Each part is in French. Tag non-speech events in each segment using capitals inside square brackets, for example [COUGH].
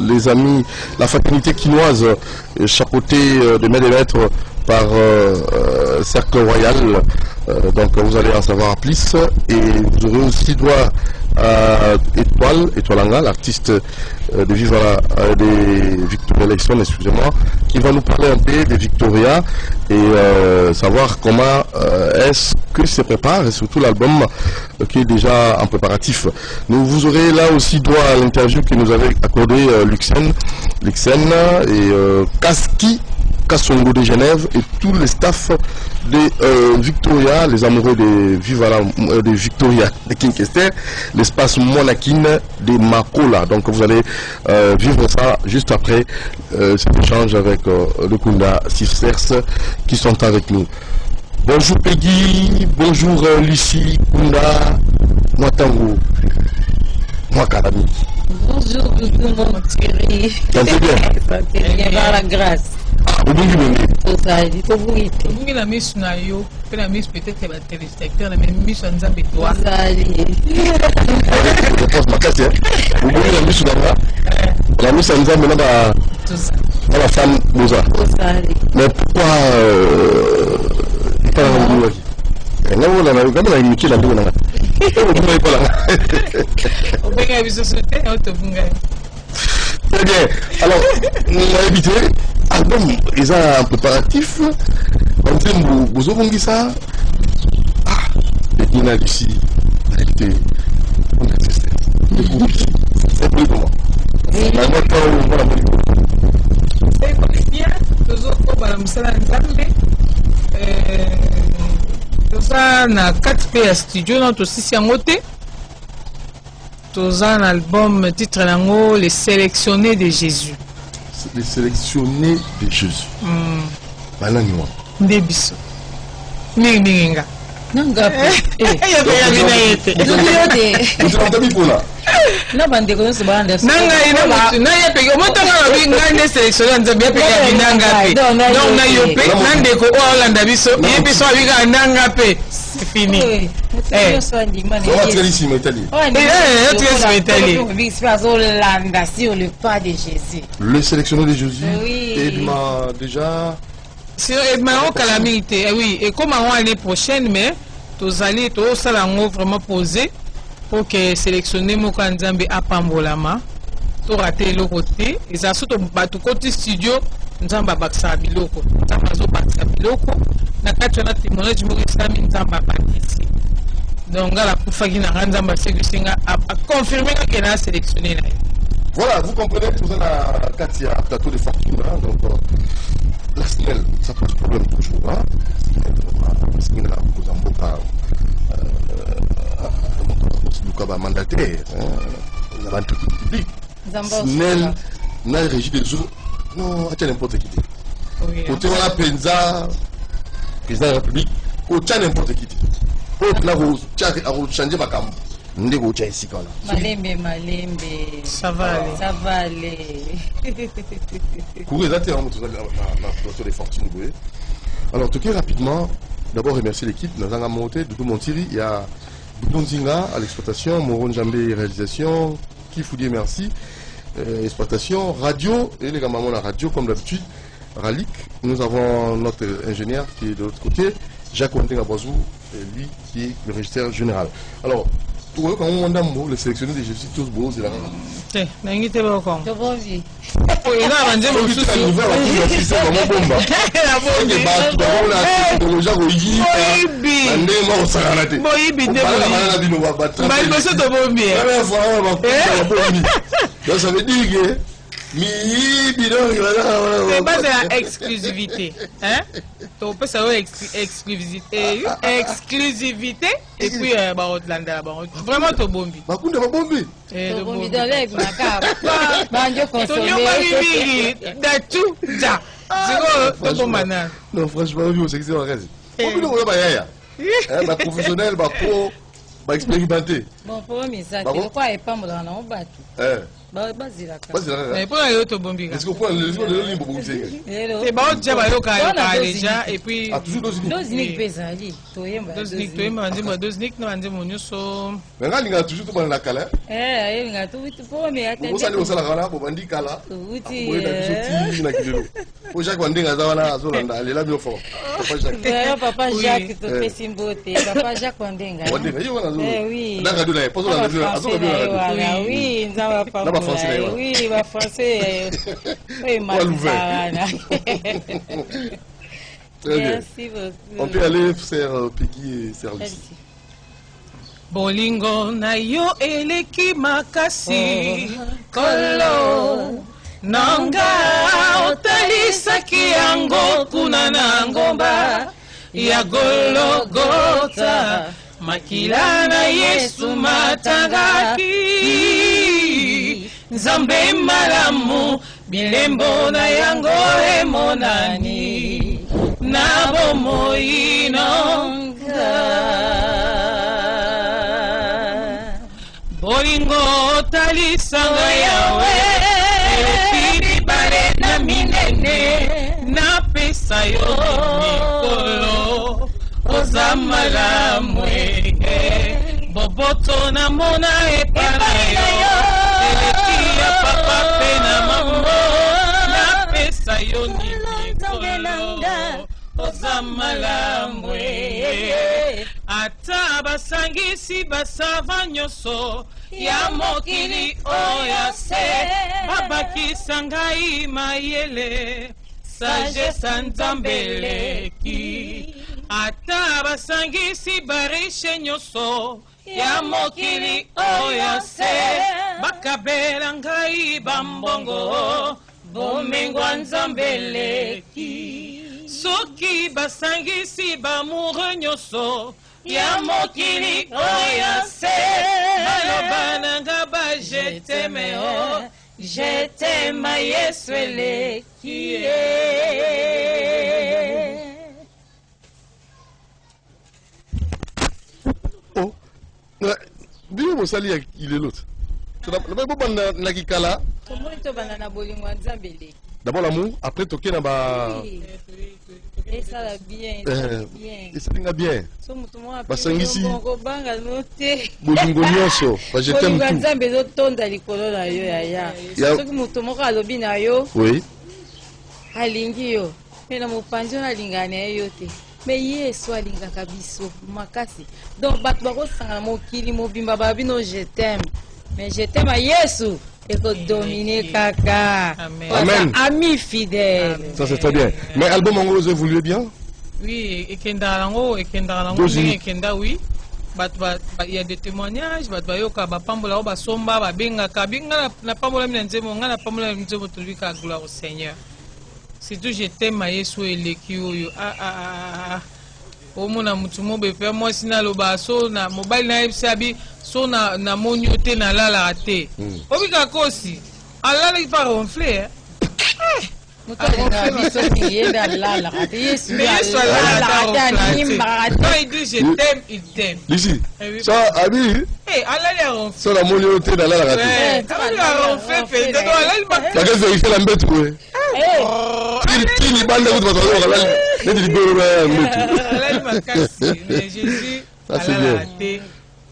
les amis, la fraternité quinoise, euh, chapeautée euh, de main des maîtres par euh, Cercle Royal. Euh, donc vous allez en savoir plus. Et vous aurez aussi droit à Étoile, Étoilanga, l'artiste euh, de euh, des Victoria Election, excusez-moi, qui va nous parler un peu des Victoria et savoir comment est-ce que se prépare et surtout l'album qui est déjà en préparatif. Vous aurez là aussi droit à l'interview que nous avait accordé Luxen, Luxen et Kaski Kassongo de Genève et tout le staff de euh, Victoria, les amoureux de Viva la- euh, de Victoria de Kinkester, l'espace Monakine de Makola. Donc vous allez euh, vivre ça juste après euh, cet échange avec le Kunda Sisters qui sont avec nous. Bonjour Peggy, bonjour Lucie, Kunda, Mwatango, Mwakarami. Bonjour, Doudou, mon Thierry. Ça bien Ça bien, par la grâce. obungi bende. Ezali tobungite obungi na miso na yo mpe na miso peut-être ya batelespecteur me miso ya nzambe doazali makasi eh. obungi na miso nanga. Na miso ya nzambe na bafane boza. Mais pourquoi etalanga mbungaki ngamolanakamona mikila ndenge nanga. [LAUGHS] Obunga epalanga obengai biso so te otobungai Très bien. Alors, mon invité, album, ils ont un préparatif. Vous avez ça. Ah, les Nina Lucie, a été mon existence. Le groupe, c'est plus comment Vraiment, quand on va la bonne C'est comme bien, nous autres, on va nous faire un zambe. Toza na 4 pe ya studio na tosisi yango te toza na album titre yango les sélectionnés de jésus. Les sélectionnés de Jésus. Banani nde biso. Nga. Na bandeko nyonso peke omotanga ngai nde ya nzambe pe. donc na yo na ndeko oyo biso ye biso abikaka c'est fini Eh. azolanda sur le pas de jésus le sélectionné de Jésus Oui. ebima déjà. Kala mingi te Eh oui. Ekóma yango année prochaine mais tozali tozosala yango vraiment posé po ke sélectionné moko ya nzambe apambolama torate eloko te ezala so to bato koti studio nzambe abakisaka biloko nzambe azobakisa biloko na kati wana témoignage moko esalami nzambe abakisi donc nga nakufaki na nga nzambe asekisi nga aconfirme nga ke na sélectionné na ye Voilà, vous comprenez, vous avez la Katia, plateau de fortune, hein, donc euh, la SNEL, ça pose problème toujours. Hein. La SNEL, là, vous en Luka ba mandataire, hein, la vente publique. SNEL, na régie des eaux, non, à n'importe qui. Oui, hein. Côté on a Penza, président de la République, au tcha n'importe qui. Au là, vous changez ma cam. Ndego tcha ici, quand là. malembe malembe ça va aller ça va aller Courez, là, t'es vraiment tout ça, la- la- la plateau des fortunes, vous voyez. Alors, tout rapidement, d'abord remercier l'équipe, Nazanga Monté, Doudou Montiri, il y a Doudou Nzinga à l'exploitation, Moron Jambé réalisation, Kifoudier merci, exploitation, radio, et les gamins la radio comme d'habitude, Ralik, nous avons notre ingénieur qui est de l'autre côté, Jacques Wantenga Boazou, et lui qui est le régisseur général. Alors, okoyoka ngo ngo ndambo le sélectionné de jésus tous boozelaka te nangi te bokongoeza banzembo mosusuboyibi nde boyibi biso tobombi ça veut dire que tobazala exclusivité topesa oyo exclusivité epuis bakolandala bango vraiment tobombi bakunda babombi tonyokoli mingi datu ja sikoyo tobomba nano non franchement oyo osekisi makasi obino oyo bayaya baprofessionnel bako baexpérimenté bakomisa te lokwa epambolaka nango bato Eh, mpona lelo tobombika Est-ce que point le le limbo bokisenge lelo te baotia bayoka yoka dozini. déjà et puis Ah toujours dozini. doznik Oui. mpe ezali toyemba dosnik toyemba banzembo ya dosnik na banzembo nyonso Mais nga linga toujours to bana na kala. ayelinga tuti po omeka Bo sali osala kana bo bandi kala. touti Boye na biso ti na kidelo. Po Jacques Wandenga za wana azolanda alela bio fort. Papa Jacques. Yo, topesi mbote papa jacques yo wana. Eh, radio na ye. Na radio. Oui. ye ye wana. oui Très bien. merci beaucoup On peut aller faire euh, Peggy et service. Merci. bolingo na yo eleki makasi Oh, kolo nanga otalisaki yango kuna na ngomba ya gologota makila na yesu matangaki nzambe malamu bilembo na yango emonani. Na bomoi nonga. Bolingo otalisanga yawe eleki mibale na minene napesa yo mikolo. Oza malamu eke boboto namona epai na yo napesa yo ni mikolo oza malamu ata basangisi basava nyonso ya mokili oyo se. babakisa ngai mayele sagesa nzambe eleki ata basangisi barishe nyonso ya mokili oyo se. Bakabela ngai bambongo bomengo nzambe eleki. Soki basangisi bamoure nyonso ya mokili oyo se baloba nanga ba jeteme o oh, jetema yesu eleki ye bino bosali ya ilelo nabai bobanda na kikala D'abord l'amour, après toke na ba esala bien esalinga Basangisi. Bolingo nyonso, [LAUGHS] ba je t'aime bolingo ya tout. nzambe ezotonda likolo na yo yaya. Ya- soki moto moko alobi na yo Oui. alingi yo. Mpe na mopanzi oyo alingaka na ye yo te. Me yesu alingaka biso makasi. Donc bato bakosangana mokili mobimba babino je t'aime. Mais je t'aime ya yesu ekodomine kaka Amen. Amen. ami fidèle Ça c'est très bien. Mais album en gros, vous évoluez bien? Oui ekendaka nango ekendaka nango Dozi. ndenge ekenda wi bato ba- ba- ya de témoignage bato bayoka bapambola oyo basomba babengaka bi nga napambolami na nzembo nga napambolami na nzembo tolobi ka gloire au seigneur surtout je tema yesu eleki oyo Ah, ah, ah, ah. Omona motu mobe mpe mwasi naloba so na mobali nayebisa bi so na- namoni yo te nalalaka te. Mm. obika kosi alalaki pa ronfle moto alingaka biso mingi ye nde alalaka te yesu alalaka te alalaka animbaka te quand il dit je t'aime il t'aime Lucie, Eh oui. ça, Abi, Eh, alali ya ronfle ça la moni ote na la raté. Ouais, Eh, alali ya ronfle pe dodo alali ba Kaka vérifier la mbete ouais. Eh, Oh, Tili tili bande kutu bato bato bato. Neti c'est alalaka bien. te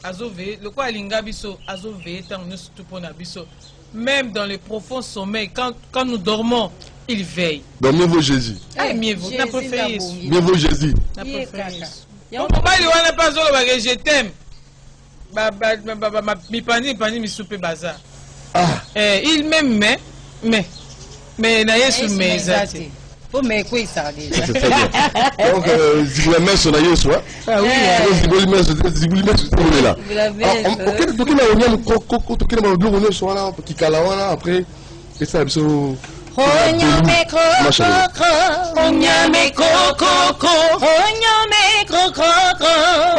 azoveye lokola alinga biso azoveye ntango nyonso tu mpo na biso même dans le profond sommeil quand, quand nous dormons il veille Donc mieux vaut Jésus. Ah, mieux vaut. Préféré Yesu. nabongi. Mieux vaut Jésus. mobali wana mpe azolobaka je misu mpe baza Ah, Eh, il m'aime mais mais mais na yesu Yesu me eza te me. Donc, euh, zibula meso na Yesu, hein. Ah oui, Eh. Donc, zibuli meso, zibuli meso, zibuli là. Zibula meso. Ah, ok, toki na onyam koko, toki na biloko nyonso wana, kikala wana, après, esa biso Onyame crocro, Onyame crocro, Onyame crocro,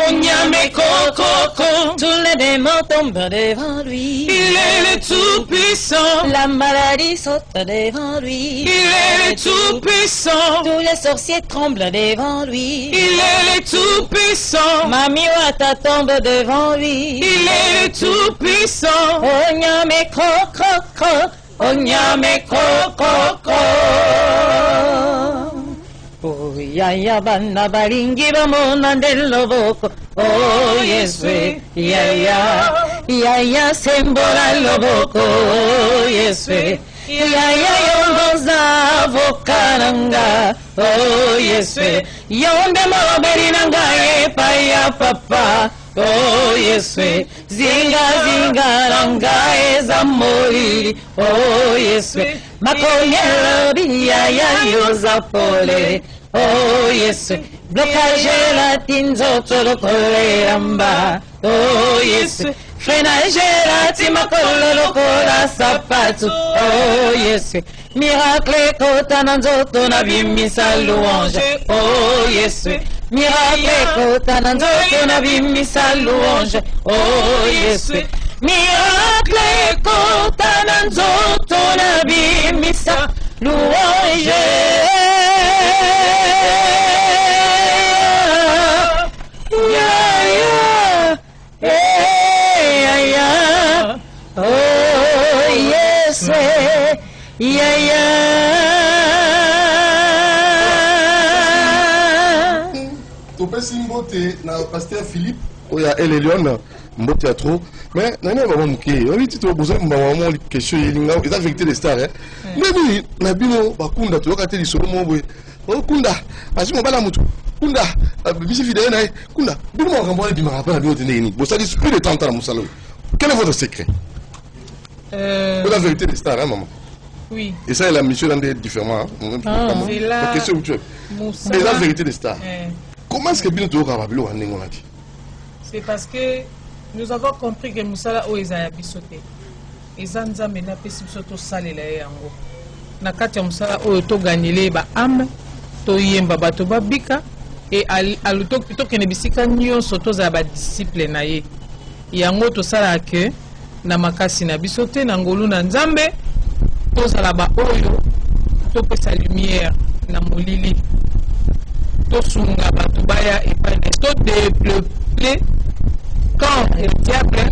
Onyame crocro. Tous les démons tombent devant lui. Il est le tout-puissant. La maladie saute devant lui. Il est le tout-puissant. Tous les sorciers tremblent devant lui. Il est le tout-puissant. Mami Wata tombe devant lui. Il est le tout-puissant. Onyame cro cro cro. onyame kokoko uyaya bana baringi bamonandelo boko o oh, yeswe yaya yaya sembola loboko. Oh, o yeswe yaya yongoza vokananga o oh, yeswe yonde moberinanga epa ya papa Oh yeswe zinga zinga rangae za molili. O oh, Yeswe makoyelo biyayayo za pole. O oh, Yeswe blokaje la tinzoto lokoleramba o oh, Yeswe frenagerati makolo lokola sapatu. Oh, o Yeswe miracle kota na nzoto na bimisa louange. Oh, o Yeswe Miracle, tananzote na bimisa louange, oh Yesu. Miracle, tananzote na bimisa louange. yeah, yeah. Oh, eh. Topesi mbote na paster philippe. Oyo ya el elion mbote ya trop. Mais nani ya mama moke? Oyebi ti tobozwa mama question elinga eza vérité de star ndebi na bino bakunda toyoka te lisolo moko boye okunda azwi mobala motu kunda bisi fidele na ye kunda bino makambo wana ebimaka mpe na bino te ndenge nini bosali plus de temps na mosala oyo quel est votre secret? Euh, oyo la vérité de star hein, maman? Oui. et ça la mission des différents Ah, c'est là- la question tu Moussa. et la vérité de star Euh, comment est-ce que bino toyoka babilo wana ndenge wana ti? C'est parce que nous avons compris que Moussala oyo eza ya biso te. Eza nzambe nde apesi biso tosalela ye yango. Na kati ya mosala oyo toganyele baame toyemba bato babika e tokende bisika nyonso tozala badisiple na ye. Yango tosalaka ke na makasi na biso te na ngolu na nzambe tozala baoyo topesa lumière na molili tosunga bato baya epai na ye todepeuple camp ya diable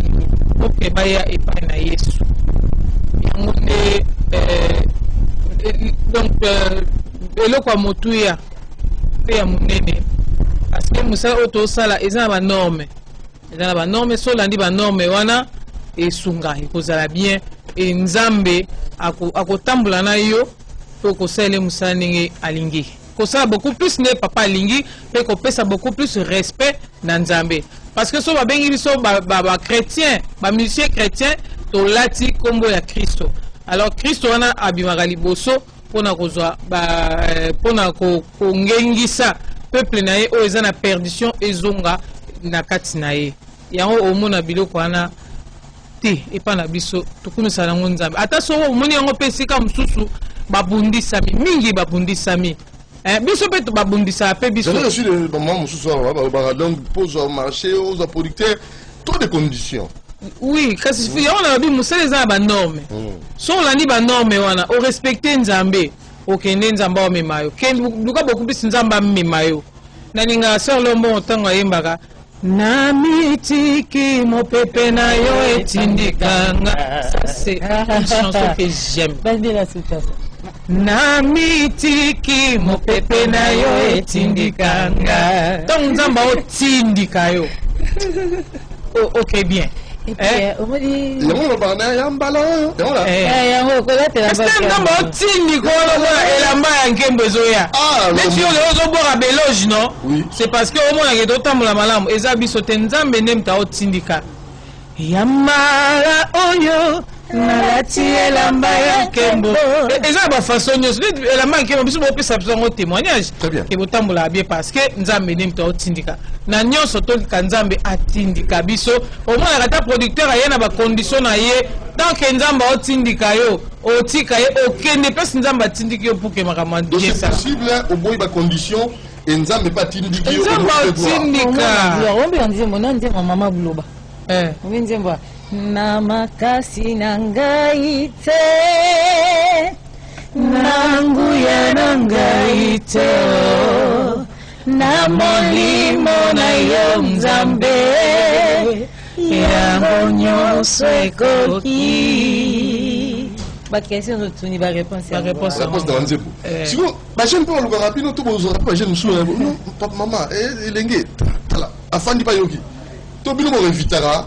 po ke baya epai na yesu. Yango nde eh, donc eh, eloko ya motuya mpe ya monene parce que mosala oyo tosala eza na banorme eza na banorme so olandi banorme wana esunga ekozala bien e nzambe ako- akotambola na yo mpe okosalela mosala ndenge alingi kosala beaucoup plus nde papa alingi mpe kopesa beaucoup plus respect na nzambe. Parce que so babengi biso bachrétien bamusicien chrétien tolati nkombo ya kristo alors kristo wana abimaka liboso mpona kozwa eh, mpona ko- kongengisa peuple na ye oyo eza na perdition ezonga na kati na ye. Yango omona biloko wana te epai na biso tokumisana yango nzambe. Ata soko omoni yango mpe esika mosusu babundisami mingi babundisami. Eh, biso mpe mpe mosusu awa balobaka donc marché ozwa producteur trop de conditions. Oui kasi yango na lobi mosala eza na banorme so olandi banorme wana orespecte nzambe. Okende nzambe amema yo. Ke- luka bokupisi nzambe amema yo. Nalingaka sor lombo ntango ayembaka na mitiki mopepe na yo etindikanga. Ça, c'est une chanson que j'aime na mitiki mopepe na yo etindikanga ntango nzambe otindika yo. Ok bien. Eh? omoni yango olobaka na ya mbala oyo yango na yango kolatela ese nzambe otindika olokola elamba ya nkembo ezoya? Ah, neti lomo. oyo ozobwaka beloge no Oui. c'est parce que omonaka totambola malamu. Eza biso te nzambe nde mutu aotindika. Yambala oyo nalati elamba ya nkembo E- eza na bafaçon nyonso elamba ya nkembo biso bopesa biso yango témoignage Très bien. e botambolaka bien parce que nzambe nde moto aotindika na nyonso tolika nzambe atindika biso omonaka ata producteur aye na bacondition na ye tanke nzambe aotindika yo otika ye okende mpesi nzambe atindiki yo puke makambo Donc c'est adiesa possible, hein, au bout de la condition, et Nzambe pas tindiki yo, nzambe otindika ombeka nzembo na nzembo mama buloba Eh. obi nzembo ya, na makasi na ngai te. Na nguya na ngai te. Na molimo na yo nzambe. Yango nyonso ekoki. Bakestion totuni baréponsebaréponseyango nzembo eh. siko bajeune mpe balukaka bino to bozwaka mpe bajeune mosusu eh, mama eh, elenge tala afandi bayoki to bino borevitaka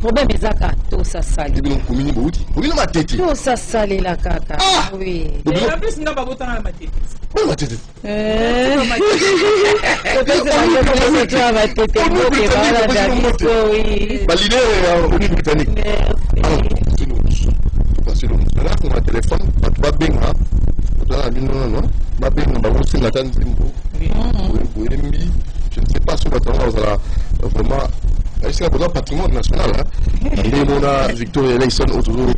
problème ezaka tosasalibomini bouti. Bobino matete tosasalela kaka balidere ya uni britannique. Nakomona telefone bato babenga tozala bino nono babenga bakosenga ta nzembo boyeboyembi je ne sais pas so bato wana bazala vraiment esika boza patrimoine national [LAUGHS] nde mona victoria eleison oyo tozo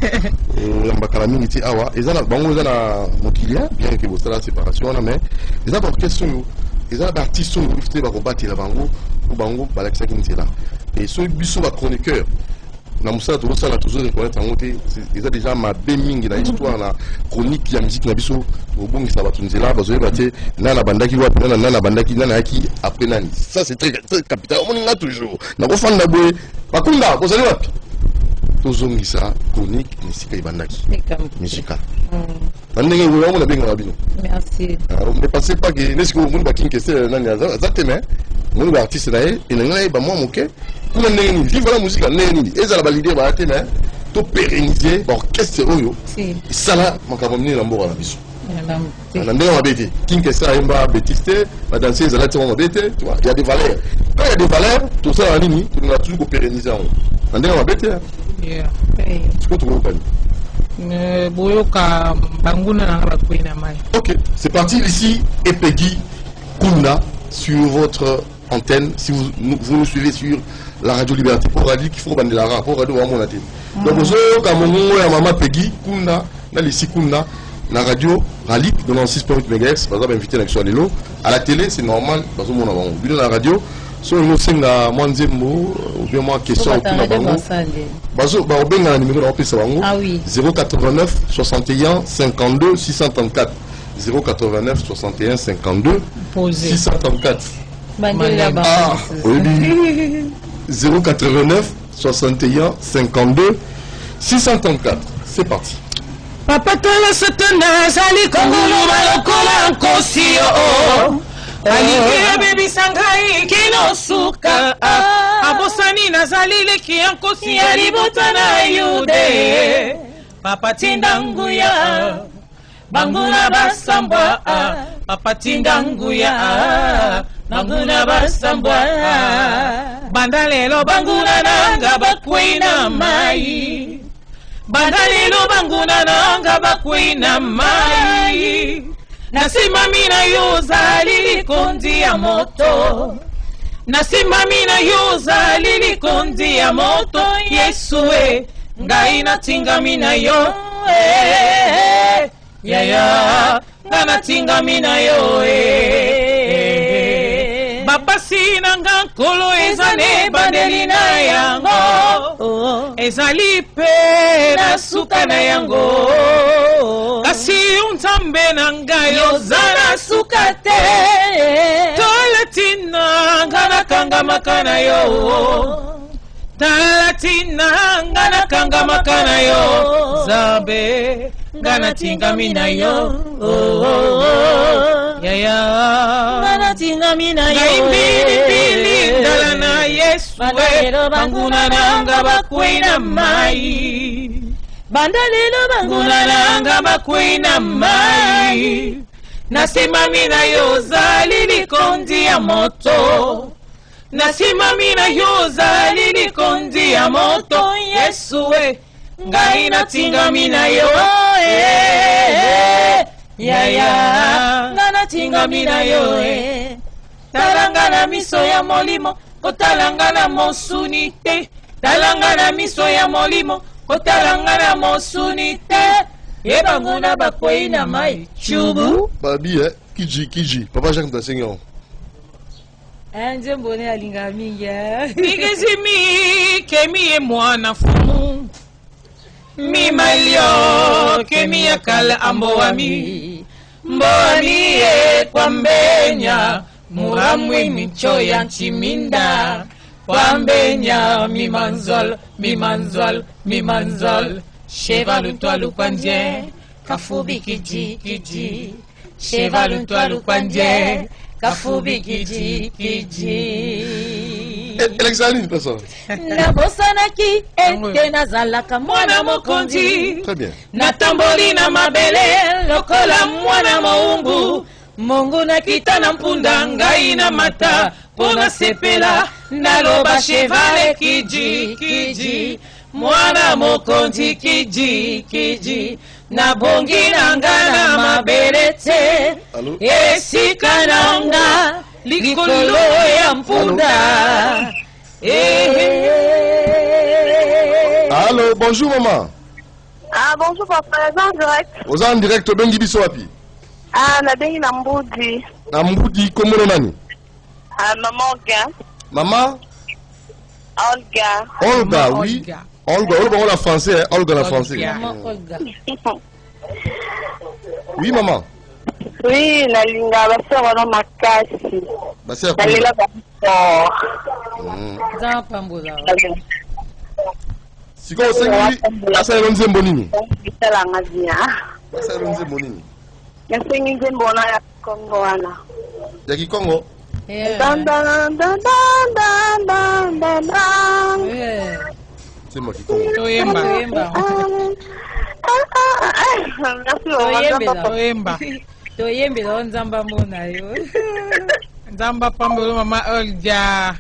oyambaka [LAUGHS] mingi ti awa. Eza na bango eza na mokili bien ke bosala séparation wana mais eza baorchestre oyo eza na baartiste oyo te bakobatela bango po bango balakisaki nzela et soki biso bachroniqueur na mosala tozosala tozoreconnaître yango te eza déjà mabe mingi na histoire na chronique ya musique na biso. Kobongisa bato nzela bazoyeba te nani abandaki wapi nani nani abandaki nani ayaki après nani. Ça c'est très, très capital. Omoni nga toujours. Nakofanda boye. Bakunda bozali wapi? Tozongisa chronique na esika ebandaki. Musika. Na ndenge boye yango nabengaka bino. Merci. Ne pensez pas que ne sikoyo omoni bakinkese nani aza te me omoni baartiste na ye elingi nayeba mwa moke kuna ndenge nini vivre la musique ndenge nini ezala balider baya te me to baorchestre oyo esala makambo na mboka na biso na ndenge mabe te bétise te badanse ezala mwa mabe te quand nini tolinga toujours kopérenniser yango na ndenge mabe te Yeah. sikoyo tokoyokani boyoka banguna nanga bakwei na mai. Ok, c'est parti ici, Epegui Kunda, sur votre antenne, si vous nous suivez sur la radio Liberté, pour radio qui faut bande la radio, pour radio Wamon Ate. Donc, vous avez comme mon ya maman Peggy Kunda, là, ici Kunda, la radio Ralik, 96.8 MHz, par exemple, invité à Lelo. À la télé, c'est normal, la radio, so nous singa mwanzembo ou bien question kuna bango basale bazo ba obenga na numéro na opesa bango. Ah oui. 089 61 52 634 089 61 52 posé. 634 bandelela ah bango oyebi [LAUGHS] 089 61 52 634 c'est parti. Papa tala satana azali konguluma lokola nkosi yo alingi abebisa ngai kino suka abosani nazali leki ya nkosi ya libota na yude papa tinda nguya banguna basambwa papa tinda nguya banguna basambwa banda lelo banguna nanga bakwei na mai. banda lelo banguna nanga bakwei na mai. Nasimami na yo ozali likondi ya moto. Nasimami na yo ozali likondi ya moto. Yesu e ngai natingami na yo. E yaya nga natingami na yo e bapasi na nga nkolo eza na ebandeli na yango. ezali mpe na suka na yango. kasi yo nzambe na ngai oza na suka te. Tolatina nga nakangamaka na yo. Talatina nga nakangamaka na yo. Nzambe nga natingami na yo. oh, oh, oh. yaya nga natingami na yo. Ngai mbilibili ndala na yesu Banda lelo banguna nanga bakwei na mai. banda lelo nguna nanga bakwei na mai. nasimami na yo ozali likondi ya moto. Nasimami na yo ozali likondi ya moto. Yesu e ngai natingami na yo eh, yaya nga natingami na yo e talanga na miso ya molimo kotalanga na mosuni te. Talanga na miso ya molimo kotalanga na mosuni te. Yebanguna bakwei na mai. Chubu. Babi eh kiji kiji. Papa jacques mtasengo nzembo ne alingaka mingi migezimi kemi ye mwana fumu mimalio kemi ya kala ambowami mbowami ye kwambenya muramwi micho ya nchiminda kwambenya mimanzol mimanzol mimanzol chevalu twalu kwandye kafubi kiji kiji chevalu twalu kwandye kafubi kiji kiji elekisa nini mpeso nabosanaki ete nazalaka mwana mokonzi. Très bien. Natamboli na mabele lokola mwana mowumbu mongo nakita na mpunda ngai na mata mpo nasepela naloba chevale kiji kiji. Mwana mokonzi kiji kiji. Nabongi na nga na mabele te. Esika na nga likolo ya mpunda. Allo bonjour mama Ah, bonjour papa, eza en direct? oza en direct obengi biso wapi? Ah, nabengi na mbudi. na mbudi kombono nani Ah, maman Olga. mama Olga. olga Mama oui. Olga. olga olga na français eh, olga na français mama olga. Oui mama oui nalinga basia wana makasi nalela eza pambola sikoyo osengeli asalelo nzembo nini esalanga bien asalelo nzembo nini nasengi nzembo wana ya kikongo wana ya kikongo toyemba Toyembela. o nzambe amona yo [LAUGHS] nzambe apamboli mama olga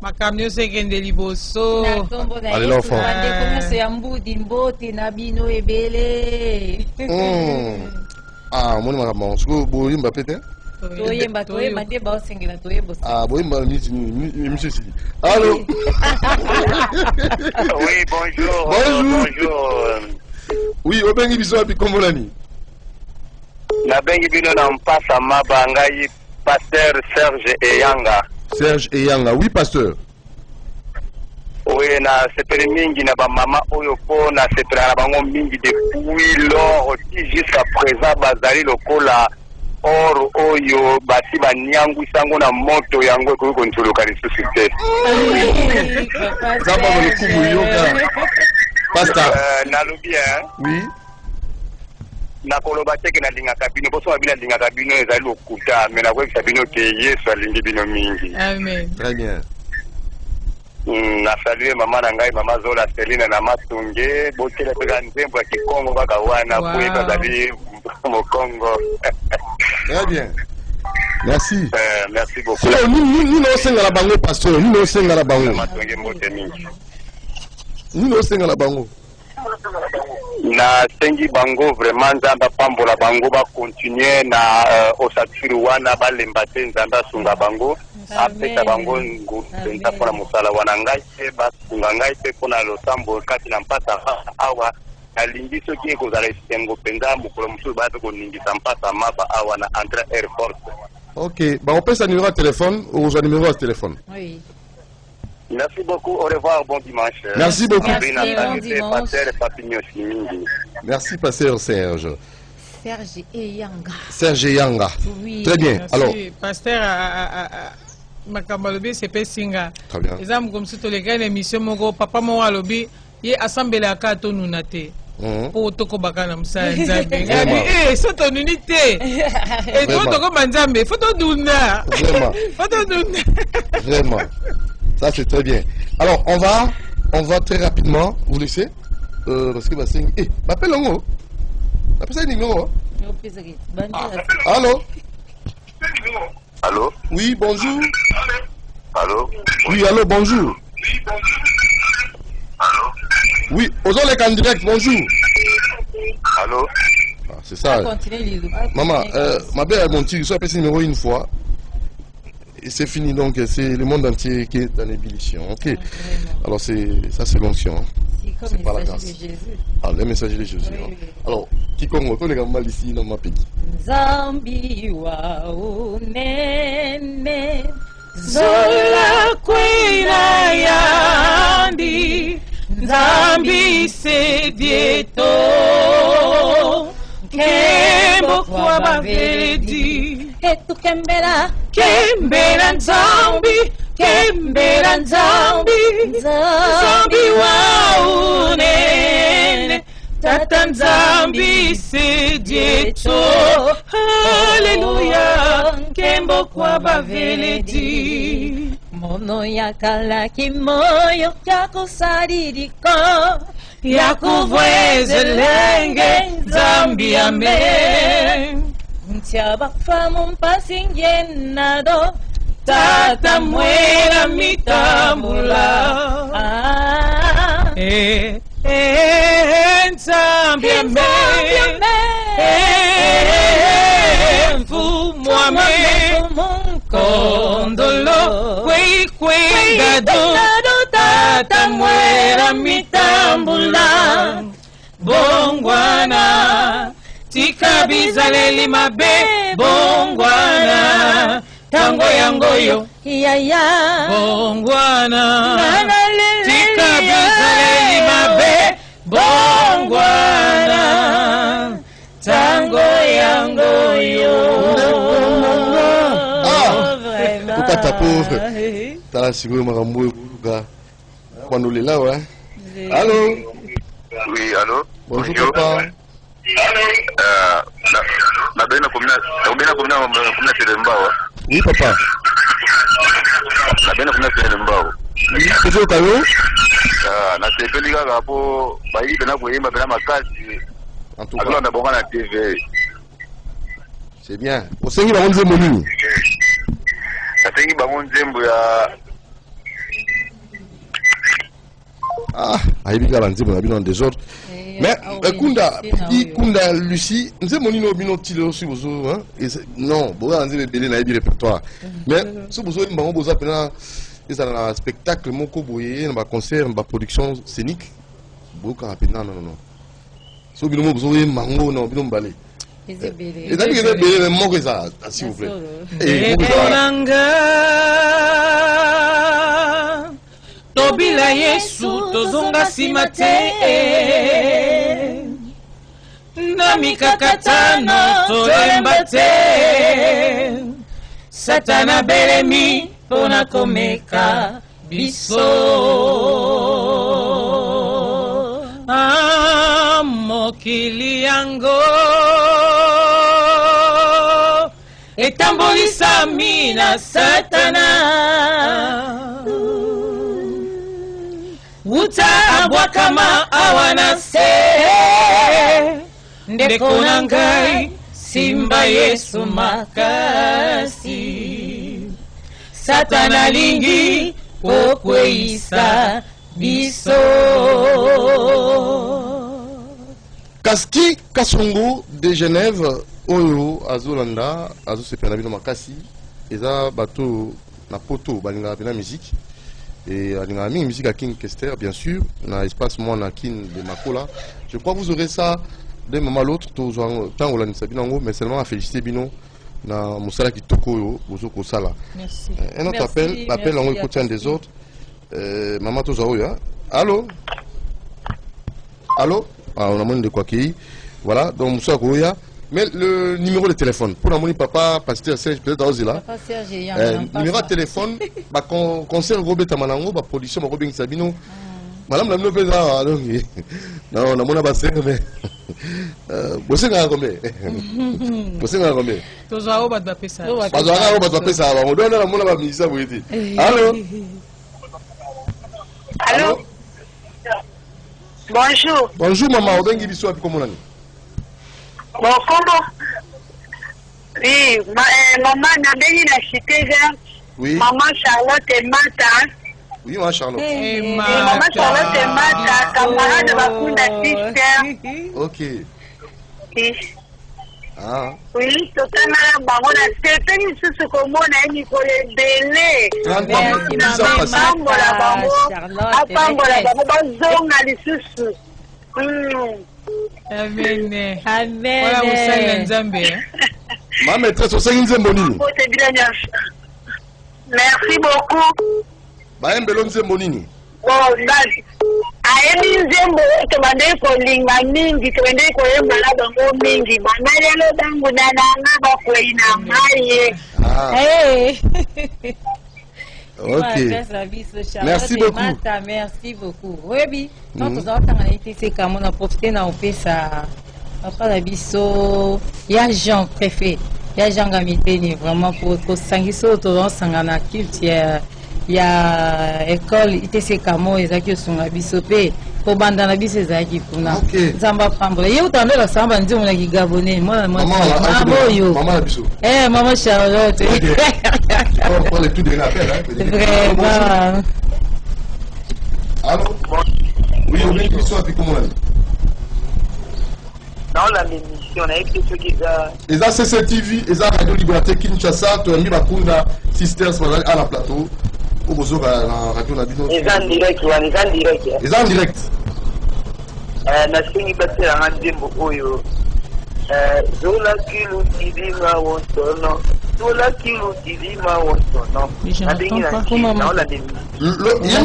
makambo nyonso ekende liboso bandeko nyonso ya mbudi mbote na bino ebele Mm. ah moni makambo sikoyo boyemba pe te toyemba toyemba nde baosengela toyeba ah boyemba niti nini émission esili allo [LAUGHS] Oui, bonjour. Bonjour. bonjour. oui obengi biso wapi kombo nani nabengi bino na mpasa maba ngai paster serge eyanga. Serge eyanga. Oui pasteur. Oyo nasepeli mingi na bamama oyo mpo nasepelaka na bango mingi depuis lors ti jusqu'à présent bazali lokola or oyo basi baniangwisa yango na moto yango ekoki kontuluka lisusu te. Nzambe lokumu yoka. Pasteur. Euh, nalobi oui nakoloba teke nalingaka bino mposo mabi nalingaka bino ezali lokuta me nakoyebisa bino ke yesu alingi bino mingi. Amen. Très bien. Mm, nasalue mama na ngai mama zola seline na matunge botela mpeka nzembo ya kikongo kaka wana Wow. poyeba azali mokongo. Merci. [LAUGHS] Eh, merci beaucoup. Nini osengala bango pasteur nini osengala bango. Matunge mbote mingi. Nini osengala bango nasengi bango vraiment nzambe apambola bango bakontinue na uh, osatiri wana balemba te nzambe asunga bango. Apesa bango ngutu mpenza mpona mosala. Wana ngai mpe basunga ngai mpe mpona losambo kati na mpasa. Awa nalingi soki ekozala esengo mpenza mokolo mosusu baya mpe koningisa mpasa maba. Awa na entre air force ok bakopesa numéro ya telefone okozwa numéro ya telefone Oui. Merci beaucoup au revoir bon dimanche Merci beaucoup. Merci, Bina bon dimanche. Merci pasteur serge serge eyanga serge eyanga oui très bien Merci. alors pasteur a- a- a- a- makambo alobi esepesi nga Très bien. eza mokomi mosusu toleka na émission moko papa moko alobi ye asambelaka tonuna te Mhm. mpo tokobaka na mosala [LAUGHS] nzambe Vraiment. ngadi so tonuni te? [LAUGHS] E to Vraiment. tokoma nzambe fo todunda Vraiment. [LAUGHS] fo todunda Vraiment. Ça, c'est très bien. Alors, on va, on va très rapidement vous laisser. Euh, parce que bah, c'est... Eh, m'appelle un mot. Appelle ça un numéro. hein. bandela Allô? Allô? Oui, bonjour. Allô? Oui, allô, bonjour. Oui, osons les en direct, bonjour. Allô? Ah, c'est ça. Maman, euh, ma belle a menti, je appelé ce numéro une fois. Et c'est fini, donc c'est le monde entier qui est en ébullition. Ok. Alors, c'est ça, c'est l'onction. c'est pas la grâce. s'agit de Jésus Ah, les messages de Jésus. hein. Alors, quiconque, tous les gars mal ici, dans ma pays. nzambi wa unene zola kwina yandi nzambi sedieto nkembo kwa baveredi etukembera kembera nzambi kembera nzambi nzambi wa unene. Tata nzambi sedieto haleluya nkembo kwa baveledi. Mono yakalaki moyo yakosalirika yakuvwezelenge nzambi amen ansiaba fama un passing llenado Tatamuera mi tambula ah, eh, eh, Ensámbiame eh, Enfumoame Con dolor Cuey, cuey, Tatamuera mi tambula Bonguana. Tika bizaleli mabe bongwana. Tango yangoyo yaya bongwana. Tika bizaleli mabe bongwana. Tango yangoyo kokata pauvre tala sikoyo makambo oyo koluka kwandolela wa allo Oui, allô bonjour. papa na papa? Na baina kumi na sile mbao kuzo kayo na sepeli kaka apo bayili pena koyemba pena ah ayebi kaka banzembo na bino en désordre. Eh, mais ah eh, kunda oyo. kunda lucie nzembo nini oyo bino tile osi bozo hein? Non boza na nzembo ebele nayebi répertoire. Mais so bozoyemba bango boza mpena ezala na spectacle moko boye na baconcert na baproduction scénique. Boyokaka mpena non non non. So bino mo bozoyemba yango na bino mibale eza ebele. Ezali eza ebele mais moko ezala s'il vous plaît tobila yesu tozonga nsima te. Na mikakatano tolemba te. Satana belemi mpo na komeka biso. Ah, mokili yango. Etambolisami na satana wuta abwakama awa na se. Ndeko na ngai simba yesu makasi. Satana alingi kokweyisa biso. Kaski kasongo de genève oyo azolanda azosepela na bino makasi eza bato na poto balingaka mpena musique et mingi musique ya king kester bien sûr. Na espace mwa na kin de makola. Je crois vous aurez ça d'un moment à l'autre. Bino yango mais seulement afélicité bino na mosala kitoko oyo bozo kosala. Merci. un autre appel appel yango merci ekoti en à désordre euh, mama tozwa oyo hein? allo allo ah, on a moins de quoi qui voilà donc mosu akoya mais le numéro de téléphone pour namoni papa pasteur serge peut-être Serge Yang, Eh, numéro ça. téléphone baconcert kobetama nango baproduction bakobengisa bino malamu na bino mpe eza awa donk non namona basere me bosengaka kombe bosengaka kombe tozwa oyo bato bapesa Oyo bato- bazwaka oyo bato bapesaka bango donc nde namona bamisa boye te allo Allô? Bonjour. bonjour mama obengi biso wapi komonani Bonsoir. Oui, ma, euh, maman, Nabeni la cité, Oui. Maman Charlotte et Mata. Eh, oui, maman Charlotte. Et Mata. Et maman Charlotte et Mata, camarade Bakunda Sister. Ok. Oui. Ah. Oui, totanala bango na sepe misusu komona eh, ye mikolo ebele bapambola bango bapambola bango bazonga lisusu hmm. Amen. Amen. Wala usanga nzambe. [LAUGHS] Ma maîtresse usengi nzembo nini? Merci beaucoup. bayembela nzembo nini? Bon, ndali. ayembi nzembo oyo tobandeli kolinga mingi tobandeli koyembela bango mingi bana lelo bangunana nga bakwei na ngai ye [LAUGHS] ok. Merci beaucoup. Merci beaucoup oyebi Mhm. na profite na kopesa papa na biso ya jean préfet. Jean gamiteni vraiment po kosangisa oyo tozosanga na culte ya ekole itc kamo ezalaki kosunga biso mpe kobanda na biso ezalaki kuna. Nzambe apambola. Ye utanda olakisa amba nzomo na kigabone mwana mama oyo. Mama eh, charlotte. Oh, Vraiment. naola l'émission nayebi te soki eza eza cctv eza radio liberté kinshasa toyambi bakunda sisters bazali ala plateau. okozokala na radio na bino. Eza en direct euh, nasengi baselanga ndembo oyo. Euh, zolaki ludilima wonsono zolaki ludilima wonsono nabengi naolandeyemba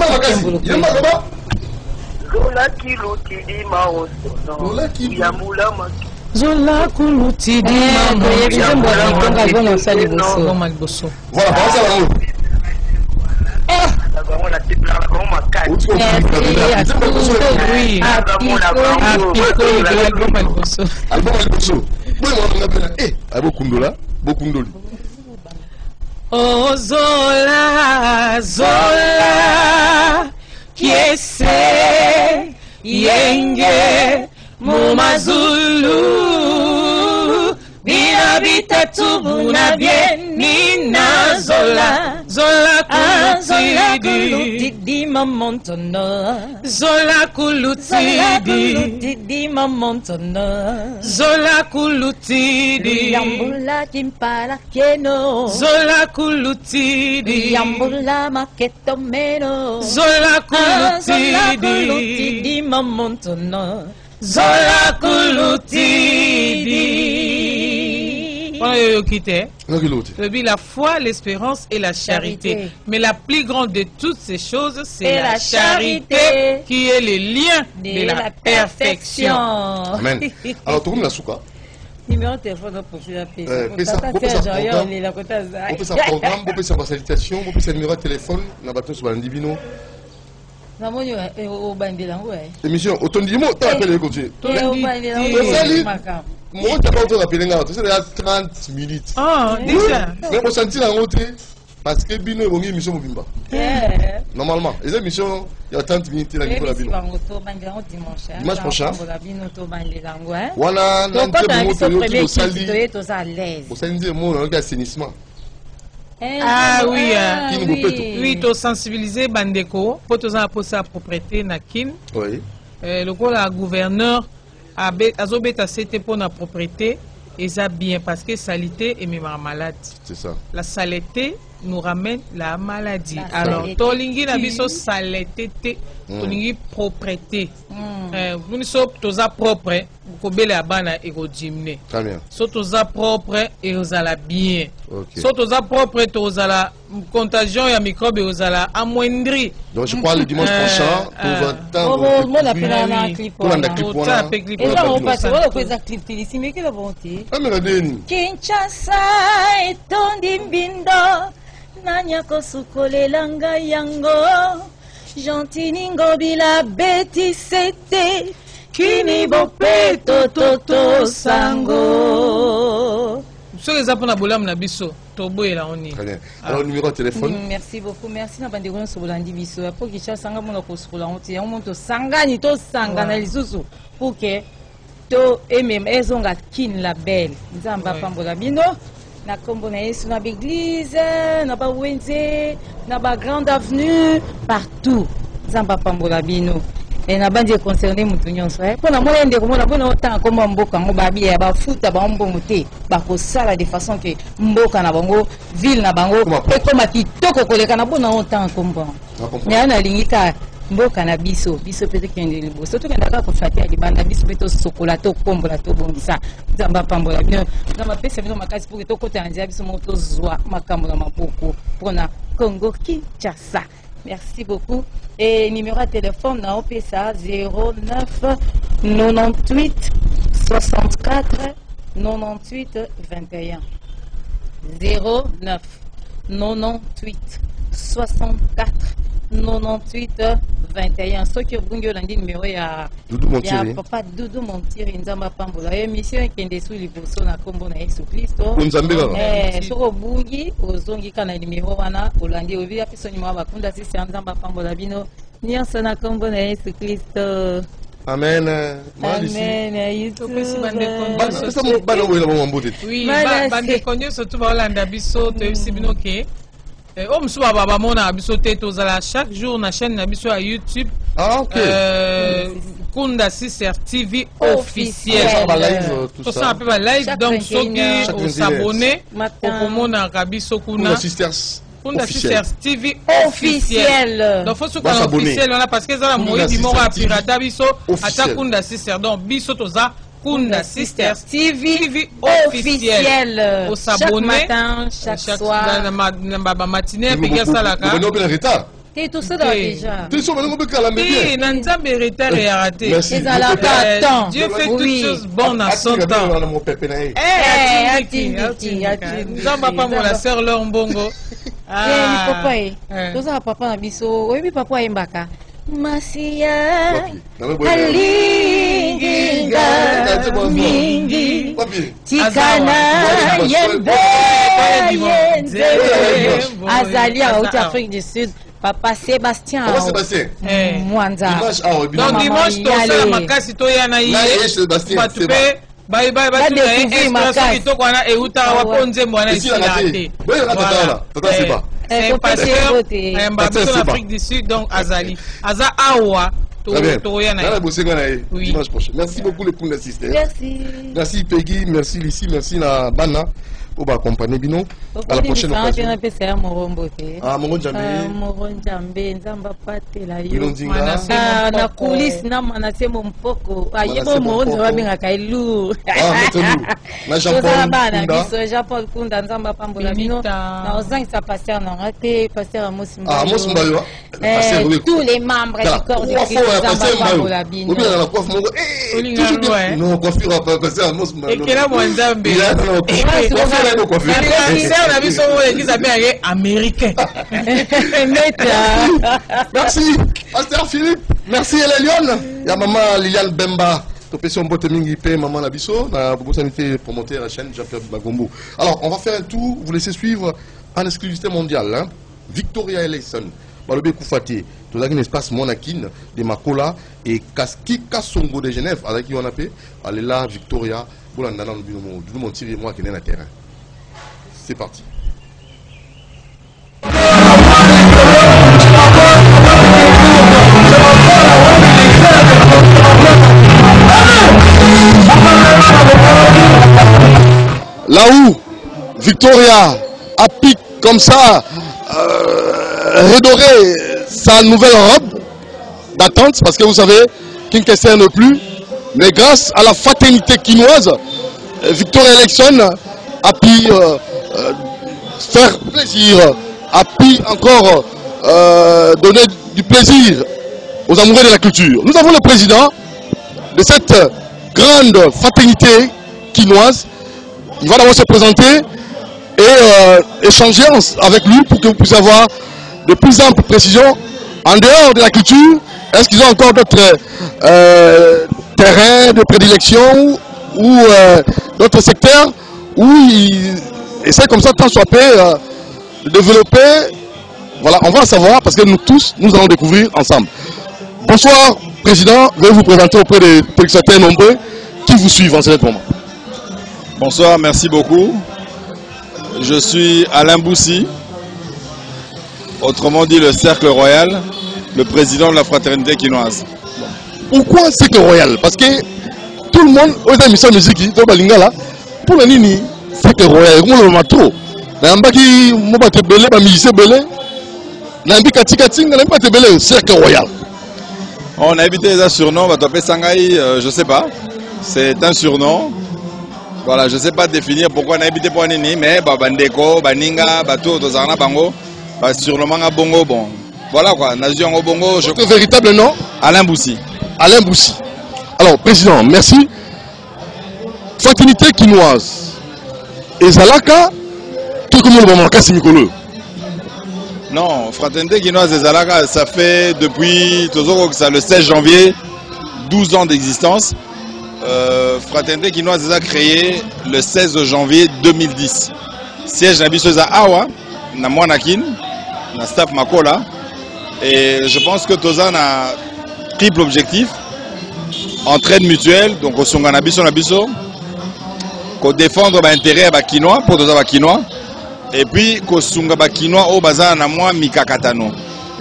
makasi yemba loba zolaki ludilima wonsono yambula maki zolakulu tidima boyebi nzembo ya litonga azonasa liboso voilà. na bango na tepela na bango makatialiboso boye mwana nga pena e abokundola bokundoli ozola zola kiese yenge mumazulu bina bitatu buna bye ninazola Zola kulutidi di mamontona Zola kulutidi di mamontona Zola kulutidi Yambula kimpala kieno Zola kulutidi Yambula maketo meno Zola kulutidi di mamontona Zola kulutidi la foi l'espérance et la charité. Charité. mais la plus grande de toutes ces choses c'est la, la charité, charité. qui est le lien de, la, perfection. amen. [LAUGHS] Alors tokomi na suka numéro téléphone opofila Eh, pesa- bopesa programme. bopesa programme bopesa numéro ya telefone na bato nyonso balandi bino namoni obandela yango émission taba otoka nga tosala ya 30 minutes. Oh déjà. Mais parce que bino ebongi émission mobimba. Normalement eza émission ya 30 minutes na oyebisi bino. yango dimanche Dimanche prochain. wana na nzembo moto osali osali nzembo nayoki assainissement. Ah oui, ah. Kini bopeto. oui tosensibilize bandeko mpo toza na posa ya propriété na kine. Oui. Eh, lokola gouverneur azobeta se te mpo na propriété eza bien parce que salité ememaka c'est ça. La saleté nous ramène la maladie. La alors tolingi na biso saleté te Mm. tolingi propreté. Mm. Eh, biso toza propre kobela ya bana ekodimine Très bien. so toza propre ekozala bien. Ok. so toza propre tozala contagion ya microbe ekozala amoindri. Donc je crois le dimanche Euh, prochain, euh, on va clip clip Ah, mais regardez. kinshasa mbindo nanya kosukolela ngai yango. Gentini ngobila betisete kini bopeto toto sango. Soki eza mpona bolamu na biso toboyela yango nini Très bien. Alors, numéro de téléphone Mm, merci beaucoup. Merci na bandeko nyonso bolandi biso. Po kinshasa nga mona kosukola yango te yango mona tosangani tosangana lisusu pour ke to emema ezonga kini la belle nzambe apambola bino na nkombo na yesu na baeglize na bawenze na bagrande avenue partout. Nzambe apambola bino. E na bandi econcerne motu nyonso mpo na mona ndeko mona mpona otanga nkombo ya mboka yango babiya bafuta bango mbongo te bakosala de façon ke mboka na bango ville na bango Ekoma kitoko koleka na mpona otanga nkombo yango comprends. me ayo nalingi ka mboka na biso biso mpe tokende liboso. Tokenda kaka kofate ya libanda biso mpe tosokola tokombola tobongisa nzambe apambola bino nzambe apesa bino makasi mpoke tokota na nzela biso moko tozwa makambo na maboko mpona congo kinshasa. Merci beaucoup. Et numéro ya telefone na opesa 09 98 64 98 21 09 98 64 98 21 soki obungi olandi nimero ya papa dudu montiri nzambe apambola. Yo émission ekende su liboso na nkombo na yesu kristo. Eh, soki obungi ozongi ka na nimero wana olandi obi ya biso nimero bakunda sisi ya nzambe apambola bino. Nyonso na nkombo na yesu. Kristo Amen. Bana, pesa mo- bana oyo na bango mbote te. oui Bana ba- se- bandeko nyonso tu baolanda biso toyebisi bino ke oyo mosusu baba bamonaka biso te tozala chaque jour na chaîne na biso ya youtube. Ah, ok. euh, kunda sister tv Officiel. officiel. Ça va live, tout tosala ça. mpe balive Chaque donc 21 soki osabone okomonaka biso Pour kuna kunda officielle. sisters tv officiel. Donc fo Bah, na s'abonner. officiel wana parce que eza na Kunda moyibi moko Sister apirata biso ata kunda sister. Donc biso toza kunda sisters TV, TV officiel. Chaque osabone matin, chaque soir. epeki vous- asalaka vous venez au bien en retard. déjà. T'es on na nzambe retard eyaka te Merci. ezalaka Euh, temps dieu fait Oui. toutes choses bonnes à son temps. On a mon. Eh, atindiki, atindiki, Ah. Eh, papa ye Eh. papa na biso. Oyebi papa Masia alinginga mingi. Tikana yembe yenze. Azali auti Afrique du Sud papa sébastien. Mwanzadonc dimanche tosala makasi toya na yebato mpe bayeba batuna ye. estration kitoko wana euta awa mpo nzembo wana esila te Eh, c'est faut pasteur passer voter. ayamba Pasteur, biso c'est na pas. afrique du sud donc azali aza awa. Merci beaucoup les poules assistants. merci. Merci Peggy, merci Lucie, merci na Bana pour accompagner Bino. À la prochaine occasion. napesa ya morombo te Ah, Mongo Ah, Djambe, moro nzambe nzambe apatela yo Bino Ndinga. Manase. Ah, na Mpoko. kulisi na manase mompoko Manase ayebo moro nzambe abengaka Ah. [LAUGHS] Na Jean-Paul tozala bana Kunda. biso jean paul kunda nzambe apambola bino na ozangisa paster nanga te paster amos Ah, Mbayo. Eh, tous les membres du corps de Christ nzambe apambola bino Ou bien dans la coiffe, Mongo. Eh, toujours bien. Hein. Non, coiffure, pas Pasteur Amos Mbayo. ekela mwa nzambe? Ser na biso oyo américain. [LAUGHS] Merci, Pasteur Philippe. Merci, Hélène Lyon. Il y a maman Liliane Bemba. topesi yo mbote mingi mpe mama na biso na te la chaîne Jean-Pierre Bagombo alors on va faire un tour vous laissez suivre en exclusivité mondiale hein? Victoria Ellison balobi ekufa te tozalaki na espace monakine de makola e kaski kasongo de genève azalaki wana mpe alela victoria bolanda nano bino mo dudu montiri mo akende na terrain c'est parti. Là où Victoria applique comme ça, euh, redorer sa nouvelle robe d'attente, parce que vous savez, King Kessler ne plus, Mais grâce à la fraternité quinoise, euh, Victor Election a pu euh, euh, faire plaisir, a pu encore euh, donner du plaisir aux amoureux de la culture. Nous avons le président de cette grande fraternité quinoise. Il va d'abord se présenter et euh, échanger avec lui pour que vous puissiez avoir de plus amples précisions en dehors de la culture. Est-ce qu'ils ont encore d'autres terrains de prédilection ou d'autres secteurs où ils essaient comme ça, tant soit peu, euh, de développer Voilà, on va le savoir parce que nous tous, nous allons découvrir ensemble. Bonsoir, Président. Veuillez vous présenter auprès des téléspectateurs nombreux qui vous suivent en ce moment. Bonsoir, merci beaucoup. Je suis Alain Boussy, autrement dit le Cercle Royal, le président de la fraternité quinoise. Pourquoi c'est que Royal? Parce que tout le monde, aux émissions de musique, Balingala, pour le Nini, c'est que Royal, comme le mato. Nambaki, moba te belé, ba musicien belé. Nambi kati kati, nambi pas te belé, c'est que Royal. On a évité les surnoms, va taper Sangai, euh, je sais pas. C'est un surnom. Voilà, je sais pas définir pourquoi on a évité pour Nini, mais bah, Bandeko, Baninga, Bato, Tozarana Bango, bah, surnommant à Bongo, bon. Voilà quoi, Nazu Yango Bongo, je véritable nom, Alain Boussy. Alain Boussy. Alors, Président, merci. Fraternité quinoise. Et Zalaka, tout comme le moment, Kassi Mikolo. Non, Fraternité Guinoise des Alaga, ça fait depuis le 16 janvier, 12 ans d'existence. Euh, Fraternité Guinoise les a créé le 16 janvier 2010. Siège d'Abissosa Awa, na Mwanakin, na staff Makola. Et je pense que Tozan a triple objectif. Entraide mutuelle, donc au Nabiso Nabiso. Qu'on défendre l'intérêt à Quinois, pour Tozan Quinois et puis kosunga bakinois oyo baza na mwa mikakatano.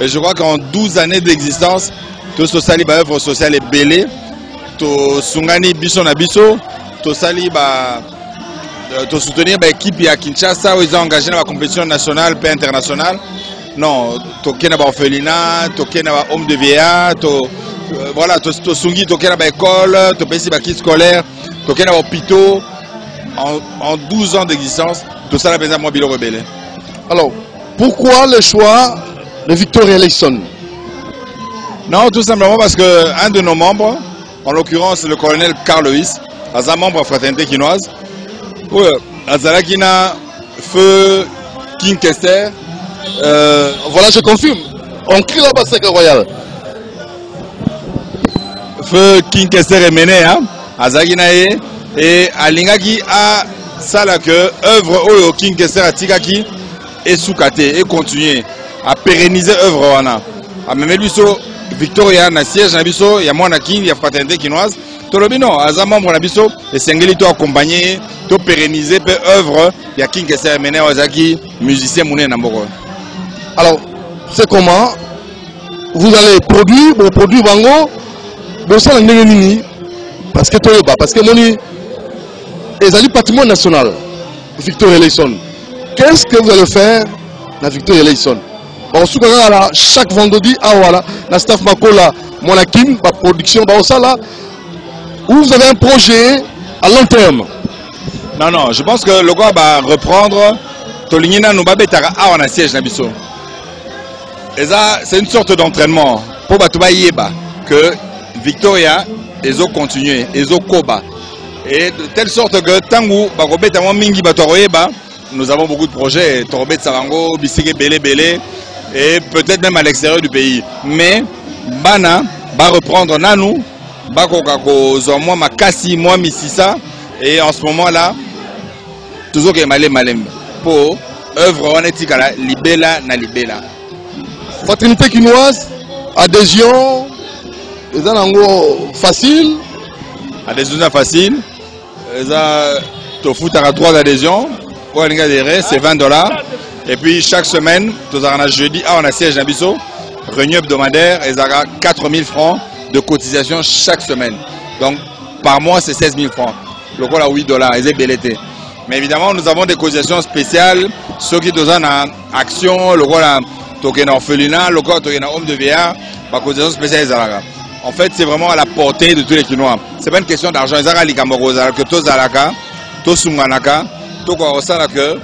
Et je crois qu'en 12 années d'existence tosali baœuvre sociale ebele tosungani biso na biso tosali ba euh, tosoutenir baéquipe ya kinshasa oyo eza engagé na bacompétition nationale mpe internationale. Non tokei na baorphelinat tokei na bahomme de vieillard to, euh, voilà tos- tosungi tokei na baécole topesi bakit scolaire tokei na bahôpitaux en, en 12 ans d'existence tosala mpenza mwa biloko ebele Alors, pourquoi le choix de Victoria Eleison Non, tout simplement parce que un de nos membres, en l'occurrence le colonel Carl Lewis, aza membre fraternité quinoise, oyo azalaki na feu King Kester, euh, Voilà, je confirme. On crie là-bas, c'est que Royal. feu King Kester emene hein, azalaki na ye e alingaki asala ke œuvre oyo King Kester atikaki esuka te econtinue apérennize œuvre wana. Amemeli biso victoria na siège na biso ya mwana king ya fraternité quinoise tolobi non aza membre na biso esengeli to accompagne ye to pérennize mpe œuvre ya king Kester emene oyo musicien monene na Alors, c'est comment? Vous allez produire, bon, produire Bango, bon, ça, l'année nini, parce que toi, bah, parce que moni, alliés patrimoine national, Victoria Eleison. Qu'est-ce que vous allez faire dans Victoria Eleison? Sous là, chaque vendredi, ah voilà, la staff Makola, Monakim, la production, bah, ça là, où vous avez un projet à long terme? Non, non, je pense que le gars va reprendre tolingi nanu babetaka awa na siège na biso eza c'est une sorte d'entraînement. Mpo bato bayeba que victoria ezocontinue ezokoba et de telle sorte que ntango bakobeta mwa mingi bato akoyeba nous avons beaucoup de projets tokobetisa bango bisika ebele ebele et peut-être même à l'extérieur du pays. Mais bana bareprendre nanu bakoka kozwa mwa makasi mwa misisa et en ce moment là tozokende malembe malembe mpo œuvre wana etikala libela na libela. Fraternité quinoise, adhésion, ils ont facile. adhésion eza facile eza tofutaka droit d'adhésion oyo alingi adhéré c'est 20 dollars. Et puis chaque semaine tozalaka na jeudi awa na siège na biso réunion hebdomadaire ezalaka 4000 francs de cotisation chaque semaine. Donc par mois c'est 16 000 francs. Lokola 8 dollars eza ebele te mais évidemment nous avons des cotisations spéciales. Soki toza na action lokola tokende na orphelinat lokola tokende de vieillard bacotisation spéciale ezalaka en fait, c'est vraiment à la portée de tous les Kinois. C'est pas une question d'argent. Ezaka likambo kozala que tozalaka, tosunganaka, tokosala que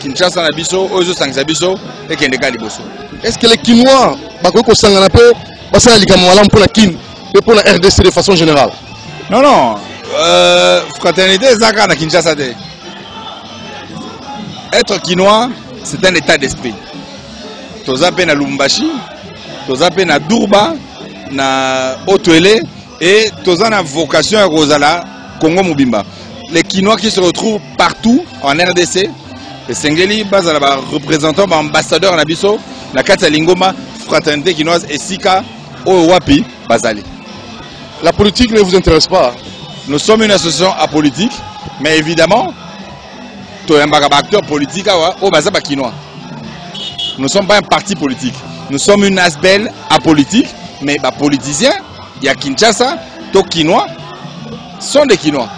Kinshasa na biso, oyo ezosangisa biso ekendeka liboso. Est-ce que les Kinois bakoki kosangana mpe basala likambo malamu mpona kine mpe mpona RDC de façon générale Non, non. Euh, fraternité ezaka na Kinshasa te. Être Kinois, c'est un état d'esprit. Toza mpe na Lubumbashi, toza mpe na Durba, na Otwele et toza na vocation ya kozala Congo Mobimba. Les Kinois qui se retrouvent partout en RDC, esengeli bazala ba représentant ba ambassadeur na biso na kati lingoma fraternité kinoise esika oyo wapi bazali. La politique ne vous intéresse pas Nous sommes une association apolitique, mais évidemment, toyambaka ba acteurs politiques awa oyo baza bakinois. Nous ne sommes pas un parti politique. Nous sommes une asbel apolitique, mais les politiciens, il y a Kinshasa, Tokinois, sont des Kinois.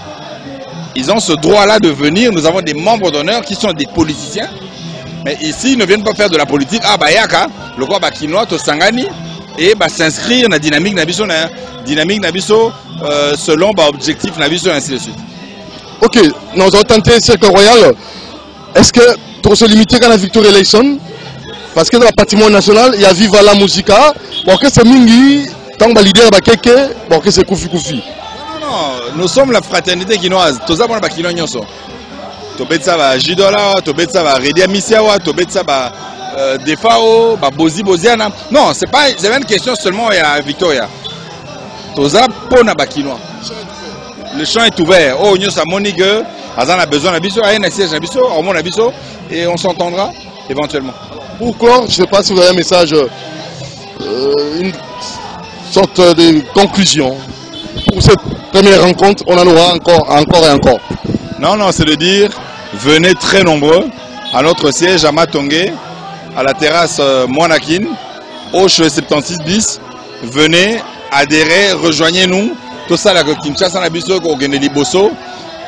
Ils ont ce droit-là de venir. Nous avons des membres d'honneur qui sont des politiciens. Mais ici, ils ne viennent pas faire de la politique. Ah, bah, yaka, le quoi, bah, Kinois, Tosangani, et bah, s'inscrire dans la dynamique Nabiso, na- dynamique Nabiso, euh, selon bah, objectif Nabiso, ainsi de suite. Ok, nous avons tenté Cercle Royal. Est-ce que tu se limiter à la Victoria Election parce que eza bapatrimoine national ya viva la musica baorkestre mingi ntango balidere bakeke baorkestre ekufikufi nous sommes la fraternité kinoise toza mpona bakino nyonso. Tobetisa bajidola awa tobetisa baredi ya misi awa tobetisa ba euh, defa o babozibozi wana non c'est pas c'est pas une question seulement ya victoria. Toza mpona bakinois le champ est ouvert. Oyo nyonso amoni ke aza na besoin na biso aye na siège na biso omona biso et on s'entendra éventuellement. Pour clore, je ne sais pas si vous avez un message, euh, une sorte de conclusion. Pour cette première rencontre, on en aura encore, encore et encore. Non, non, c'est de dire, venez très nombreux à notre siège à Matongé, à la terrasse euh, Moanakin, au chevet 76 bis. Venez adhérer, rejoignez-nous. Tout ça, que Kinshasa Nabiso, qu'on gagne Liboso,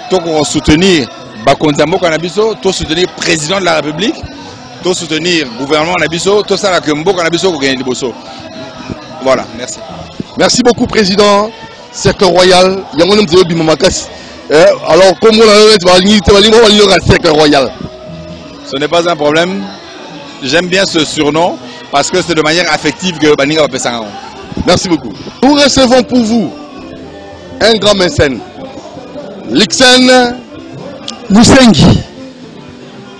tout qu'on soutenir Bakonzambo Kanabiso, tout soutenir le président de la République, tout soutenir gouvernement Nabiso, tout ça, là, que Mbo Kanabiso, qu'on gagne Liboso. Voilà, merci. Merci beaucoup, Président. Cercle Royal. Il y a un homme de Bimamakasi. Eh, Alors, comme on a dit, Cercle Royal. Ce n'est pas un problème. J'aime bien ce surnom parce que c'est de manière affective que Baninga va passer Merci beaucoup. Nous recevons pour vous un grand mécène. Luxen Moussengi.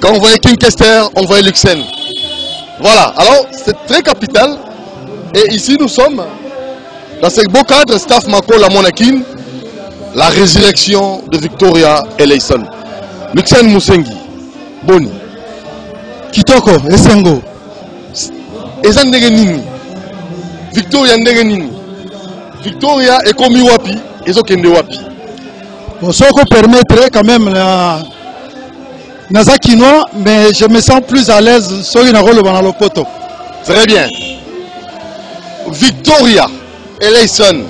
Quand on voyait King Kester, on voyait Luxen. Voilà, alors c'est très capital. Et ici nous sommes dans ce beau cadre, staff Mako la Monakin, la résurrection de Victoria Eleison. Luxen Moussengi. Boni. kitoko esengo eza ndenge nini victoria nini victoria ekomi wapi ezokende wapi bon permettre quand même naza kinois mais je me sens plus à l'aise soki nakoloba na lopoto très bien. Victoria eleison.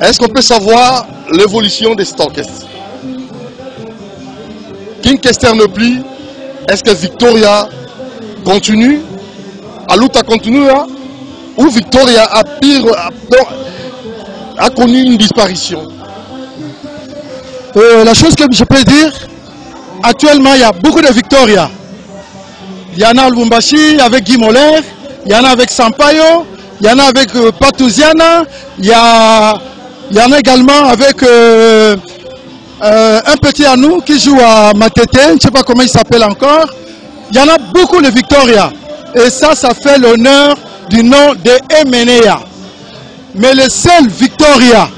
Est-ce qu'on peut savoir l'évolution de cet orchestre king kester ne plus est-ce que victoria continue? Aluta continue hein? ou victoria a pire a connu une disparition? Euh, la chose que je peux dire, actuellement, il y a beaucoup de Victoria. Il y en a à Lubumbashi avec Guy Moller, il y en a avec Sampaio, il y en a avec euh, Patouziana, il y, a, il y en a également avec euh, euh, un petit à nous qui joue à Matete, je ne sais pas comment il s'appelle encore. Il y en a beaucoup de Victoria. Et ça, ça fait l'honneur du nom de Emenea. Mais le seul Victoria,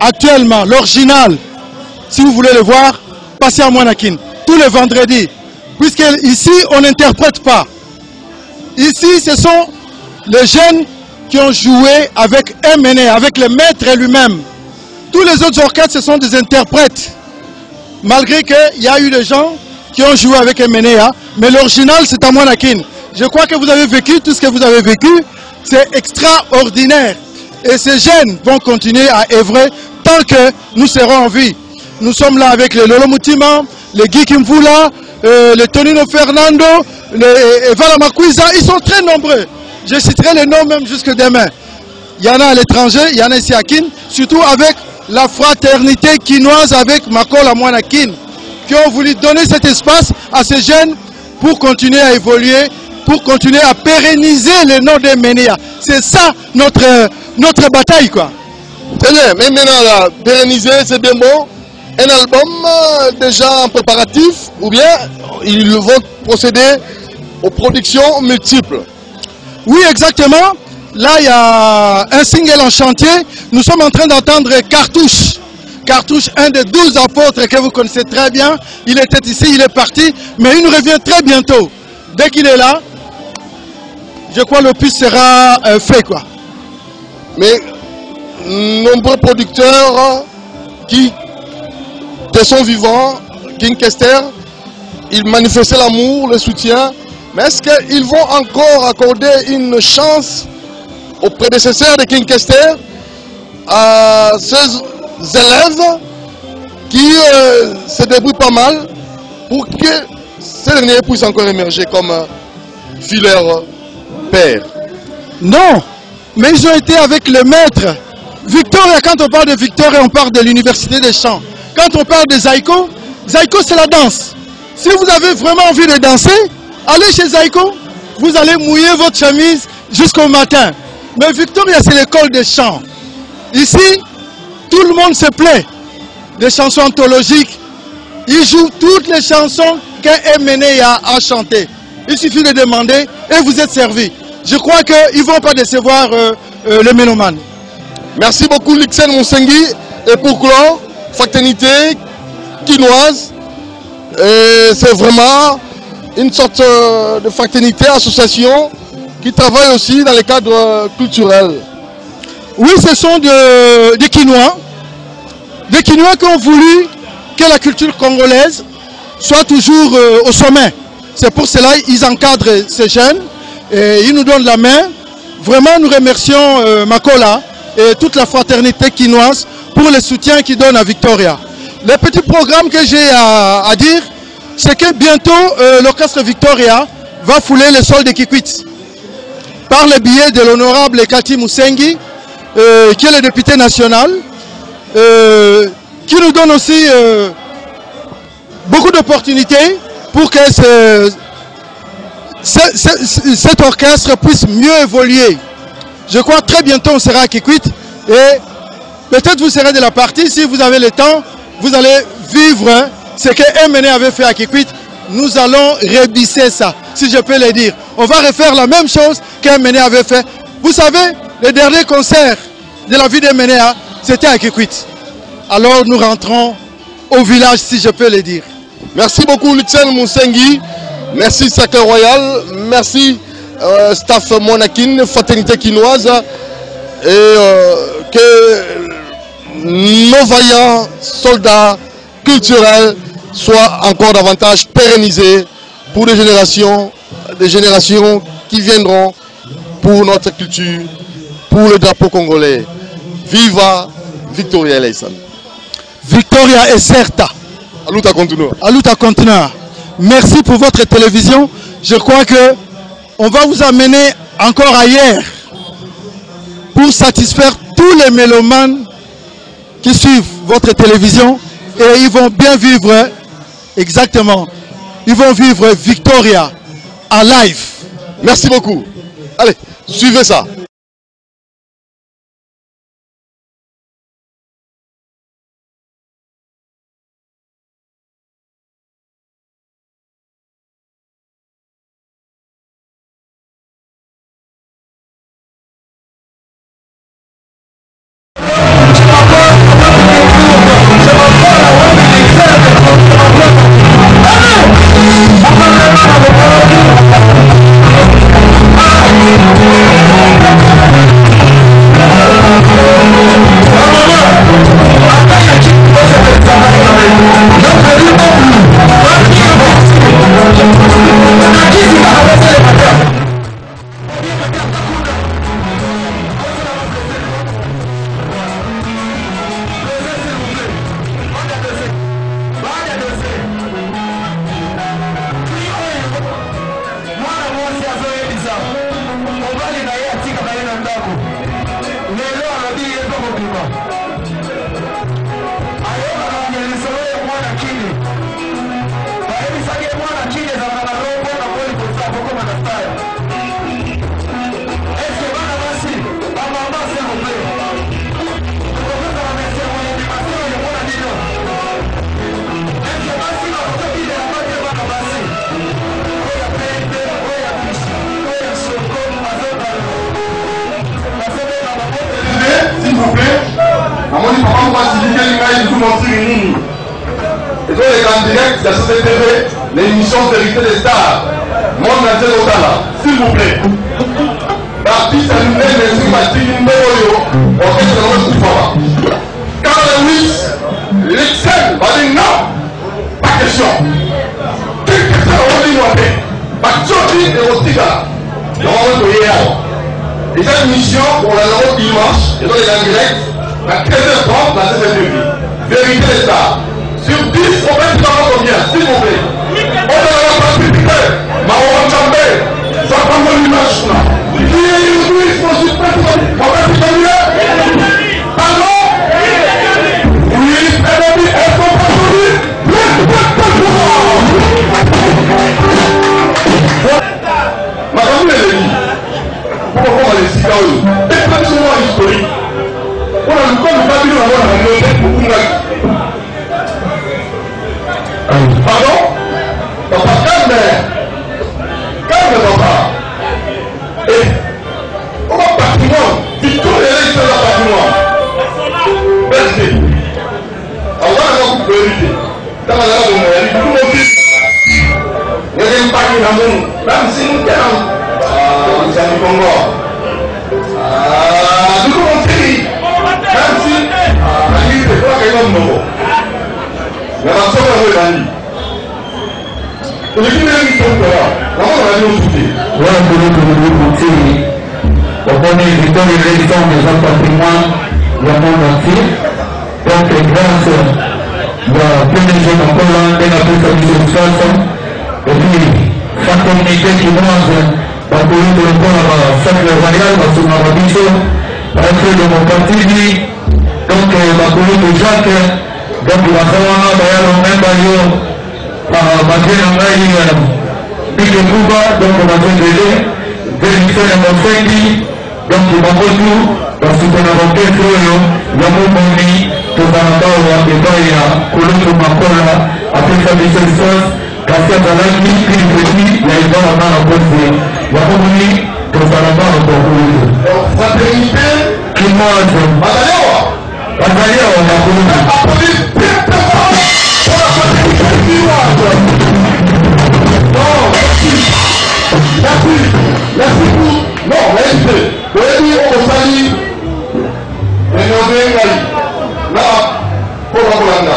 actuellement, l'original, si vous voulez le voir, passez à Monakin, tous les vendredis. Puisque ici, on n'interprète pas. Ici, ce sont les jeunes qui ont joué avec MNE, avec le maître lui-même. Tous les autres orchestres, ce sont des interprètes. Malgré qu'il y a eu des gens qui ont joué avec MNEA, mais l'original, c'est à Monakin. Je crois que vous avez vécu tout ce que vous avez vécu. C'est extraordinaire. Et ces jeunes vont continuer à œuvrer tant que nous serons en vie. Nous sommes là avec le Lolo Mutima, le Guy Kimvula, euh, le Tonino Fernando, le Evala Makwiza. Ils sont très nombreux. Je citerai les noms même jusque demain. il y en a à l'étranger, il y en a ici à Kin, surtout avec la fraternité quinoise avec Makola Moana Kin, qui ont voulu donner cet espace à ces jeunes pour continuer à évoluer, pour continuer à pérenniser le nom de Ménéa. C'est ça notre, notre bataille, quoi. Tenez, mais maintenant, pérenniser, c'est bien bon. Un album euh, déjà en préparatif, ou bien ils vont procéder aux productions multiples. Oui, exactement. Là, il y a un single en chantier. Nous sommes en train d'entendre Cartouche. Cartouche, un des douze apôtres que vous connaissez très bien. Il était ici, il est parti, mais il nous revient très bientôt. Dès qu'il est là, je crois que l'opus sera euh, fait. quoi. Mais nombreux producteurs qui, qui sont vivants, King Kester, ils manifestaient l'amour, le soutien, mais est-ce qu'ils vont encore accorder une chance aux prédécesseurs de King Kester, à ces élèves qui euh, se débrouillent pas mal pour que ces derniers puissent encore émerger comme euh, fileurs pères? Non, mais ils ont été avec le maître. Victoria, quand on parle de Victoria, on parle de l'université des chants. Quand on parle de Zaiko, Zaiko c'est la danse. Si vous avez vraiment envie de danser, allez chez Zaiko, vous allez mouiller votre chemise jusqu'au matin. Mais Victoria, c'est l'école des chants. Ici, tout le monde se plaît. Des chansons anthologiques. Ils jouent toutes les chansons MNE a, chantées. Il suffit de demander et vous êtes servi. Je crois qu'ils ne vont pas décevoir euh, euh, les mélomanes. Merci beaucoup Lixen Monsengui. Et pour clore, fraternité quinoise, et c'est vraiment une sorte euh, de fraternité, association qui travaille aussi dans le cadre euh, culturel. Oui, ce sont de- des Quinois. Des Quinois qui ont voulu que la culture congolaise soit toujours euh, au sommet. C'est pour cela qu'ils encadrent ces jeunes et ils nous donnent la main. Vraiment, nous remercions Makola et toute la fraternité quinoise pour le soutien qu'ils donnent à Victoria. Le petit programme que j'ai à, dire, c'est que bientôt euh, l'orchestre Victoria va fouler le sol de Kikwit par le biais de l'honorable Kati Moussengi, euh, qui est le député national, euh, qui nous donne aussi beaucoup d'opportunités pour que ce- ce- ce- cet orchestre puisse mieux évoluer. Je crois très bientôt on sera à Kikwit peut-être vous serez de la partie, si vous avez le temps, vous allez vivre ce que MNE avait fait à Kikwit. Nous allons rebisser ça, si je peux le dire. On va refaire la même chose qu'MNE avait fait. Vous savez, le dernier concert de la vie de MNE, c'était à Kikwit. Alors nous rentrons au village, si je peux le dire. Merci beaucoup Lixen Monsengui. Merci Sacré Royal. Merci euh, staff Monakin, fraternité quinoise. Et euh, que nos vaillants soldats culturels soient encore davantage pérennisés pour des générations, des générations qui viendront pour notre culture, pour le drapeau congolais. Viva Victoria Eleison. Victoria est certa. Aluta continue. Aluta Continua. Merci pour votre télévision. Je crois que on va vous amener encore ailleurs pour satisfaire tous les mélomanes qui suivent votre télévision et ils vont bien vivre exactement. Ils vont vivre Victoria en live. Merci beaucoup. Allez, suivez ça.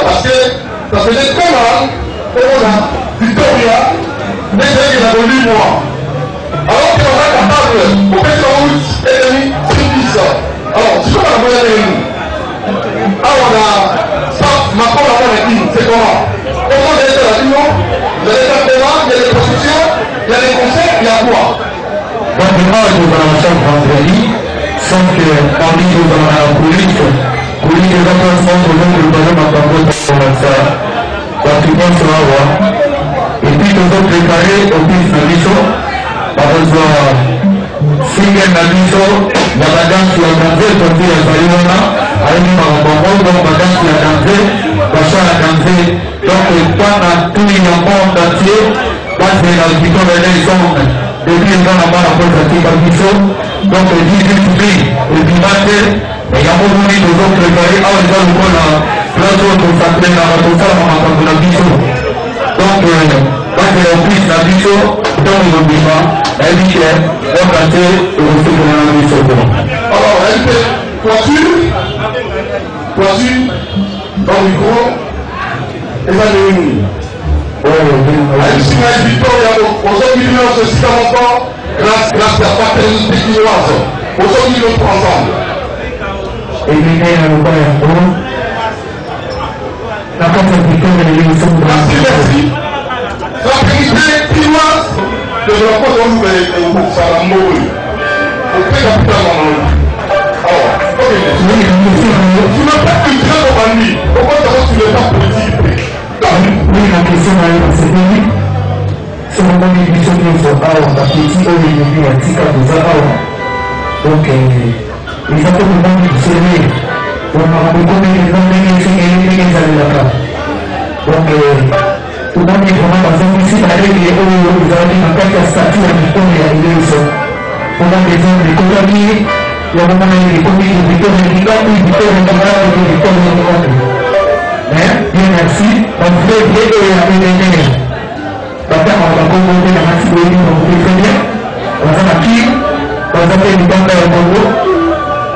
Parce que ça faisait très mal omona victoria ndezeki na kolimwa alors que on a capable kopesa route ennemi sur 10 alors sikoyo na moya nenu awa na makolo yango na kini c'est comment? Comment vous allez faire la bino vous allez faire comment il y a des productions il y a des concerts il y a quoi? Donc moi tozala chaque vendredi sans que parmi tozala na colite colite kulinga kaka nsango nongoluba na makambo tokolakisa bato nyonso awa epuis tozoprepare ofise na biso bakozwa singe na biso ya badansi ya danze tondi yazali wana ayini makambo donc badansi ya danze basha ya danze donc epana tui ya monde entier bazela lopito de les hommes. Depuis eza na bana mpoza ti babiso donc edidi publi ebima te yango moni tozoprépare awa eza lokola place oyo tosaprenaka tosalaka makambo na biso donc basela office na biso ntango ezobima nayebi ke oka te ekosepela na biso ko alors elle fait toiture toiture dans le micro eza nini ayisinga victoria ozokili nyonso esika moko grâce grâce ya fraternité chinoise ozokili nyonso ensemble ebele ya loba yango na kati ya victoire de l'élection de la présidente pinoise développement de l'homme et au Sala Mboy. Au pays de la putain de l'homme. Alors, ok. Tu n'as pas pu dire au bandit. Pourquoi d'abord tu n'es pas politique Oui, la question est la suivante. somonani biso nyonso awa bapeti oyo elobi batika koza awa donc ezako kobangisele omakokomeezandengeeezalelaka donc tomoni vraimen bazangisi barege oyo ezalaki na kati ya statut ya mikono ya eleso mpona besoin ekotaki yakomona ekomi ebitore ndingaku ebitore ndingaku ebitore ndingaku bien merci. Bafrede oyo ya enene batanga bakongo mpe na masi boyini bakotetremien baza na kir baza mpe libanda ya kongo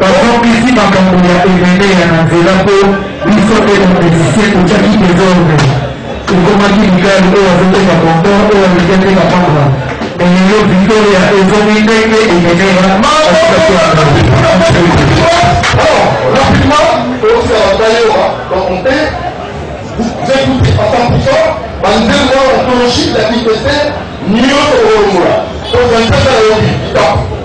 bazokisi makambo ya ebele ya na nzela mpo biso mpe babezisie kotiaki desordre ekomaki mikalo oyo azoteka kongo oyo alike mpe kapamba elelo victoria ezomi ndenge ebele Vous êtes tous à 100%, dans deux mois, on peut enregistrer la liberté, mieux que le mot là. Donc, on peut faire la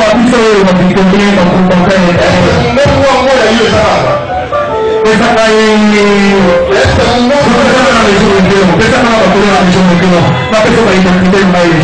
wakusoyo bakitembea kakubakaya pesa kaye pesa kama bakolola misomekelo na pesa bayitakitemaye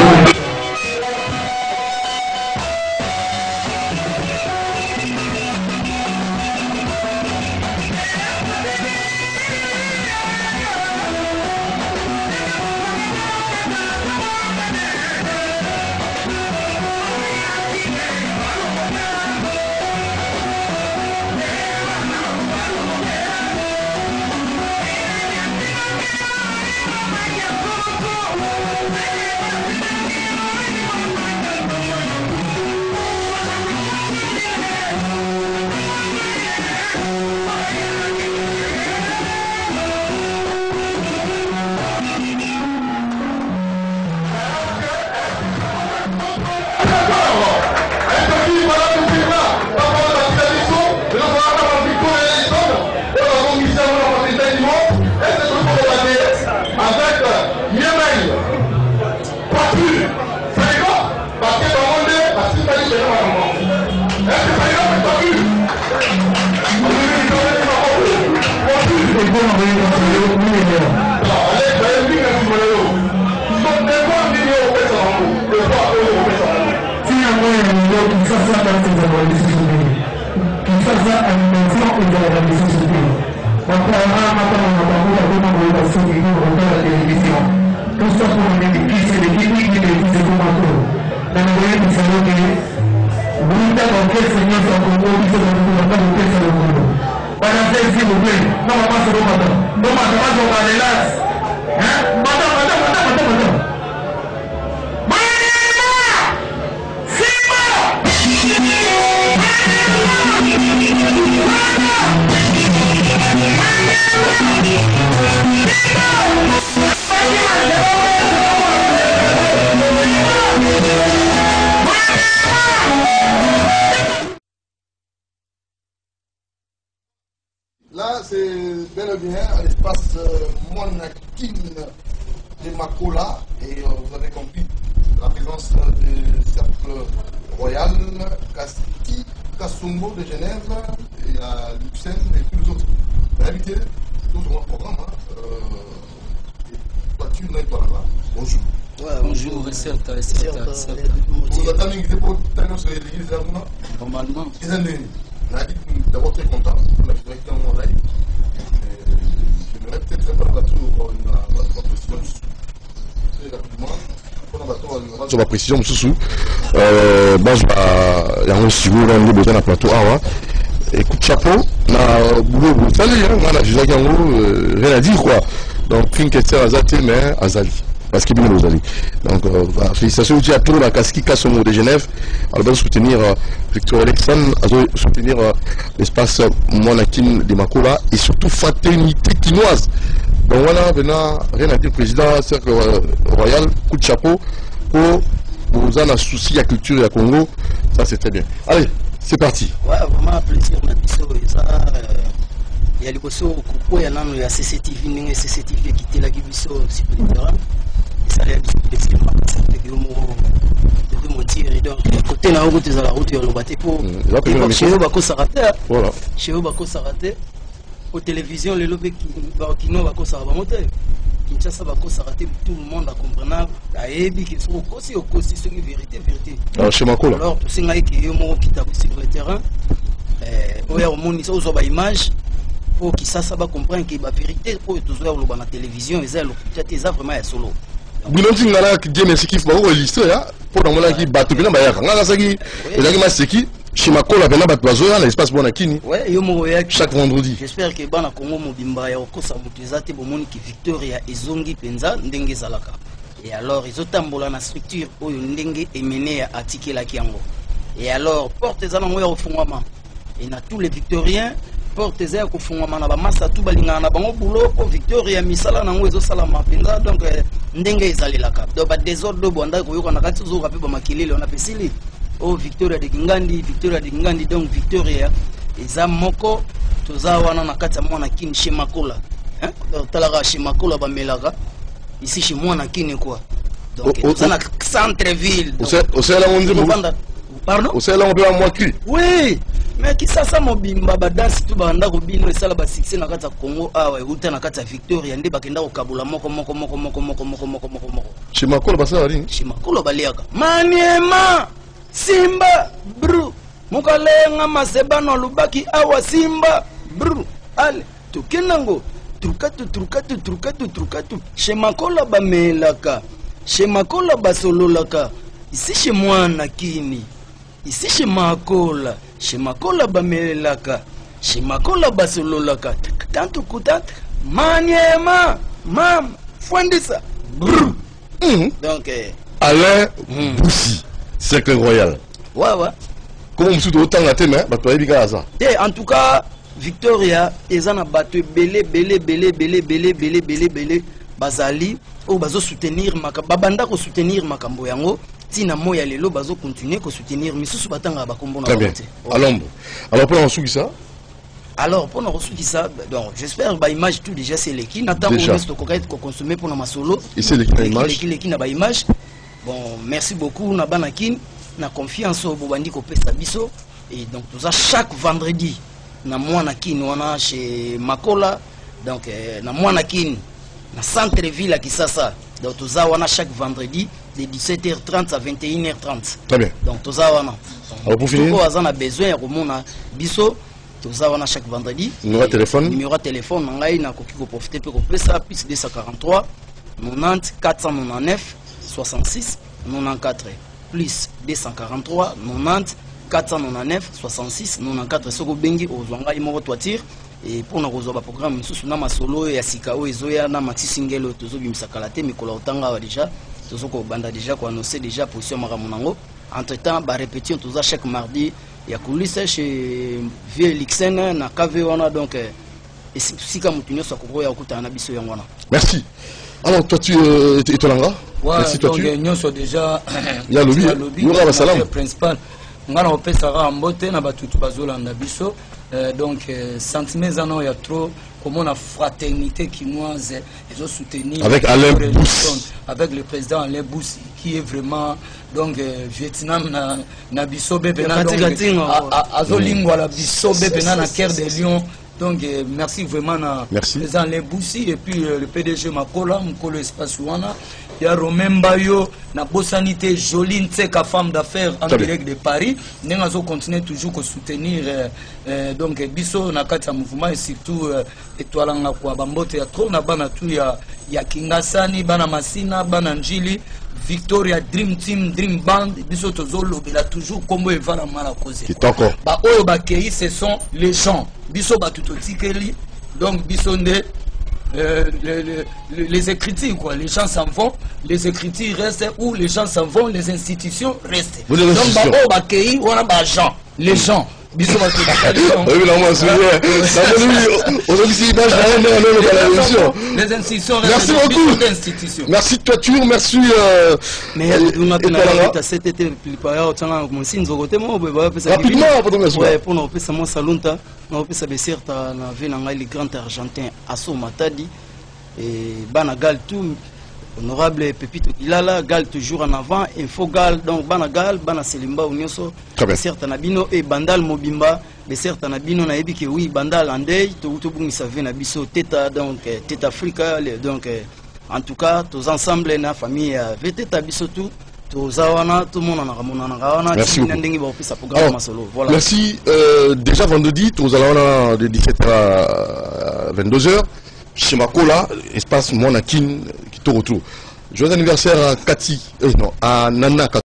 Bonjour. Bonjour, certes, certes, certes. Vous attendez que vous êtes sur l'église d'Aruna Normalement, d'abord très content. J'aimerais peut-être faire plateau pour une précision. Très rapidement. so baprécision mosusu bazwa yango sikoyo nde boza na plateau. Awa écoute chapeau. Na boulot bosali nga na juzaki yango rien à dire quoi. Donc king kester aza te mais azali parce que bino bozali donc euh, bah, félicitations aussi à tout la kaski kasomo de Genève. Alors va soutenir euh, Victor Alexandre. Soutenir euh, l'espace Monakin de Makola et surtout fraternité quinoise donc voilà maintenant rien à dire président cercle euh, royal coup de chapeau pour vous en souci à culture et à Congo. Ça c'est très bien. Allez c'est parti. Ouais, vraiment plaisir cctv cctv ekitelaki biso sur le terrain esala ya biso plaisir makasi ndenge yo moko de modire donc kote na yango tozala route yoloba te mpo eza pembeni na chez micro. yo bakosaka te voilà. Chez yo bakosaka te po télévision lelo mpe ki- bakino bakosaka bango te kinshasa bakosaka te tout le monde acomprenable ayebi ke soki okosi okosi soki vérité vérité. Alors chez Makola alors tosengai ke yo moko okita sur le terrain. Eh, oya komonisa ozwa baimage mpo kisasa bacomprendre ke bavérité oyo tozoya koloba na télévision eza ya lokuta te eza vraiment ya solo bino ntina na game esekif bako koilustre ya mpo namonaki bato mpena bayaka nga nasaki ezalaki maseki chez makola mpena bato bazoya na espace bona kini yo moko chaque vendredi. J'espère ke bana kongo mobimba ya kokosa moto eza te bomoni ke victoria ezongi mpenza ndenge ezalaka. Et alors ezotambola na structure oyo ndenge emene ya atikelaki yango. Et alors porte eza nango ya kofungwama et na tous les victoriens porte eza ya kofungwama na bamasa tu balingaka na bango bulo mpo victoria misala nango ezosalama mpenza donc eh, ndenge ezalelaka. Donc badésordre oyo bwandaki koyoka na kati ozoyoka mpe bamakelele wana mpe sili oyo victoria de kingandi victoria de kingandi donc victoria eza moko toza wana na kati ya mwana kini chez makola Hein? Donc, talaka chez makola bamelaka ici chez mwana kini quoi. Donc O- o- toza na centre ville donc, osayelango nzembo tovanda- pardon? Osayelango mpe bamwa cri oui mais kisasa mobimba badansi tu banda kobino esala basuccès na kati ya congo. Awa euta na kati ya victoria nde bakenda kokabula moko moko moko moko moko moko moko moko moko. Chez makola basala nini? Chez makolo baliaka. Maniema simba bru. Mokalenga masebano alobaki awa simba bru. Ale tokendango trukatu trukatu trukatu trukatu. Chez makola bamelaka chez makola basololaka isi chez mwana kini isi chez makola chez makola bamelaka chez makola basololaka tantu kutanta maniema mam fwandisa bru Mhm. donc eh, alain Hmm. busi cercle royal. Wawa komo mosusu tootanga te me bato bayebi kaka aza. Te en tout cas victoria eza na bato ebele ebele ebele ebele ebele ebele ebele ebele. Bazali oyo bazosoutenir makambo babanda kosoutenir makambo yango ntina moi ya lelo bazokontinue kosoutenir misusu batangaka bakombo na bango bien. te. Alombo. Alors mpona kosukisa alors mpona kosukisa donc j'espère baimage tout déjà se eleki na ntango nyonso tokokai kokonsome mpona masolo. Esi eleki na baimage bon merci beaucoup na bana kini na confiance oyo bobandi kopesa biso. Et donc toza chaque vendredi na mwana kini wana chez makola. Donc eh, na mwana kini na centre ville ya kisasa donc toza wana chaque vendredi de 17h30 à 21h30 très bien. Donc toza wana. Alors, pour finir? oyo aza na besoin ya komona biso toza wana chaque vendredi. Numéro téléphone? numéro téléphone na ngai nakoki koprofite mpe kopesa plus 243 90 499 66 94 plus 243 90 499 66 94 soki obengi ozwa ngai moko toitire e mpona kozwa baprogramme misusu na masolo ya sika oyo ezoya na maxi singele oyo tozobimisa kala te mikolo ya kotanga awa deja tozokobanda deja koannonce deja position ya makambo nango entre temps barépétition toza chaque mardi ya kulisa chez vieux lixen na kv wana. Donc eh, esika motu nyonso akokoya kokutana na biso yango wana. Merci. Alors toi tu euh, etolanga Ouais, merci toi donc tu? nyonso déjà [COUGHS] Ya lobi, [COUGHS] eh? Yoka basalamu. principal nga na kopesaka mbote na batutu bazolanda biso. Euh, donc euh, sentiment eza nao ya trop komona fraternité quinoise ezosoutenir Avec Alain Victor Bous. Elson, avec le président Alain Bous qui est vraiment donc euh, Vietnam na, na biso be pena Ya donc azolingwala biso be pena na cœur de lion donc euh, merci vraiment na Merci. président Alain Boussi et puis euh, le PDG Makola Mkolo Espace wana ya Romain Bayo na bosani te Jolie Ntseka femme d'affaires en direct de Paris. Ndenge azo continuer toujours ko soutenir euh, euh, donc eh, biso na kati ya mouvement et surtout euh, etwalanga kwa bambote ya trop na bana tu ya ya Kingasani bana Masina bana Njili. Victoria Dream Team Dream Band biso tozolobela toujours kombo evala mala koze kitoko. Baoyo bakei ce sont les gens. Biso bato totikeli donc biso nde euh, les, écritures, quoi. Les gens s'en vont, les écritures restent, ou les gens s'en vont, les institutions restent. Donc, on a gens, les gens. Biso bato-. Namoni, aujourd'hui, image na ndenge Merci beaucoup. Merci toiture, merci euh, mais ya dunga mpe Etwalanga. nayebita sete te lipaya otyanga mosi nzoko te moko boye bapesa Rapidement, pardon, merci. mpona kopesa mwa salunta na kopesa beserta na ve na ngai le grand argentin aso matadi bana gal tout honorable pepito ilala gal toujours en avant. Info gal donc bana gal bana selimba nyonso Très bien. beserta na bino e bandal mobimba. Beserta na bino nayebi ke wi bandal andei touti tobungisa ve na biso. Teta donc eh, teta africa le- donc eh, en tout cas toza ensemble na famille ya ve teta biso tu toza wana tomonanaka monanaka wana. Merci masolo. Voilà. Merci. Euh, déjà vendredi, nous allons de 17h à 22h chez Makola, espace Monakin, qui te retrouve. Joyeux anniversaire à Cathy, euh, non, à Nana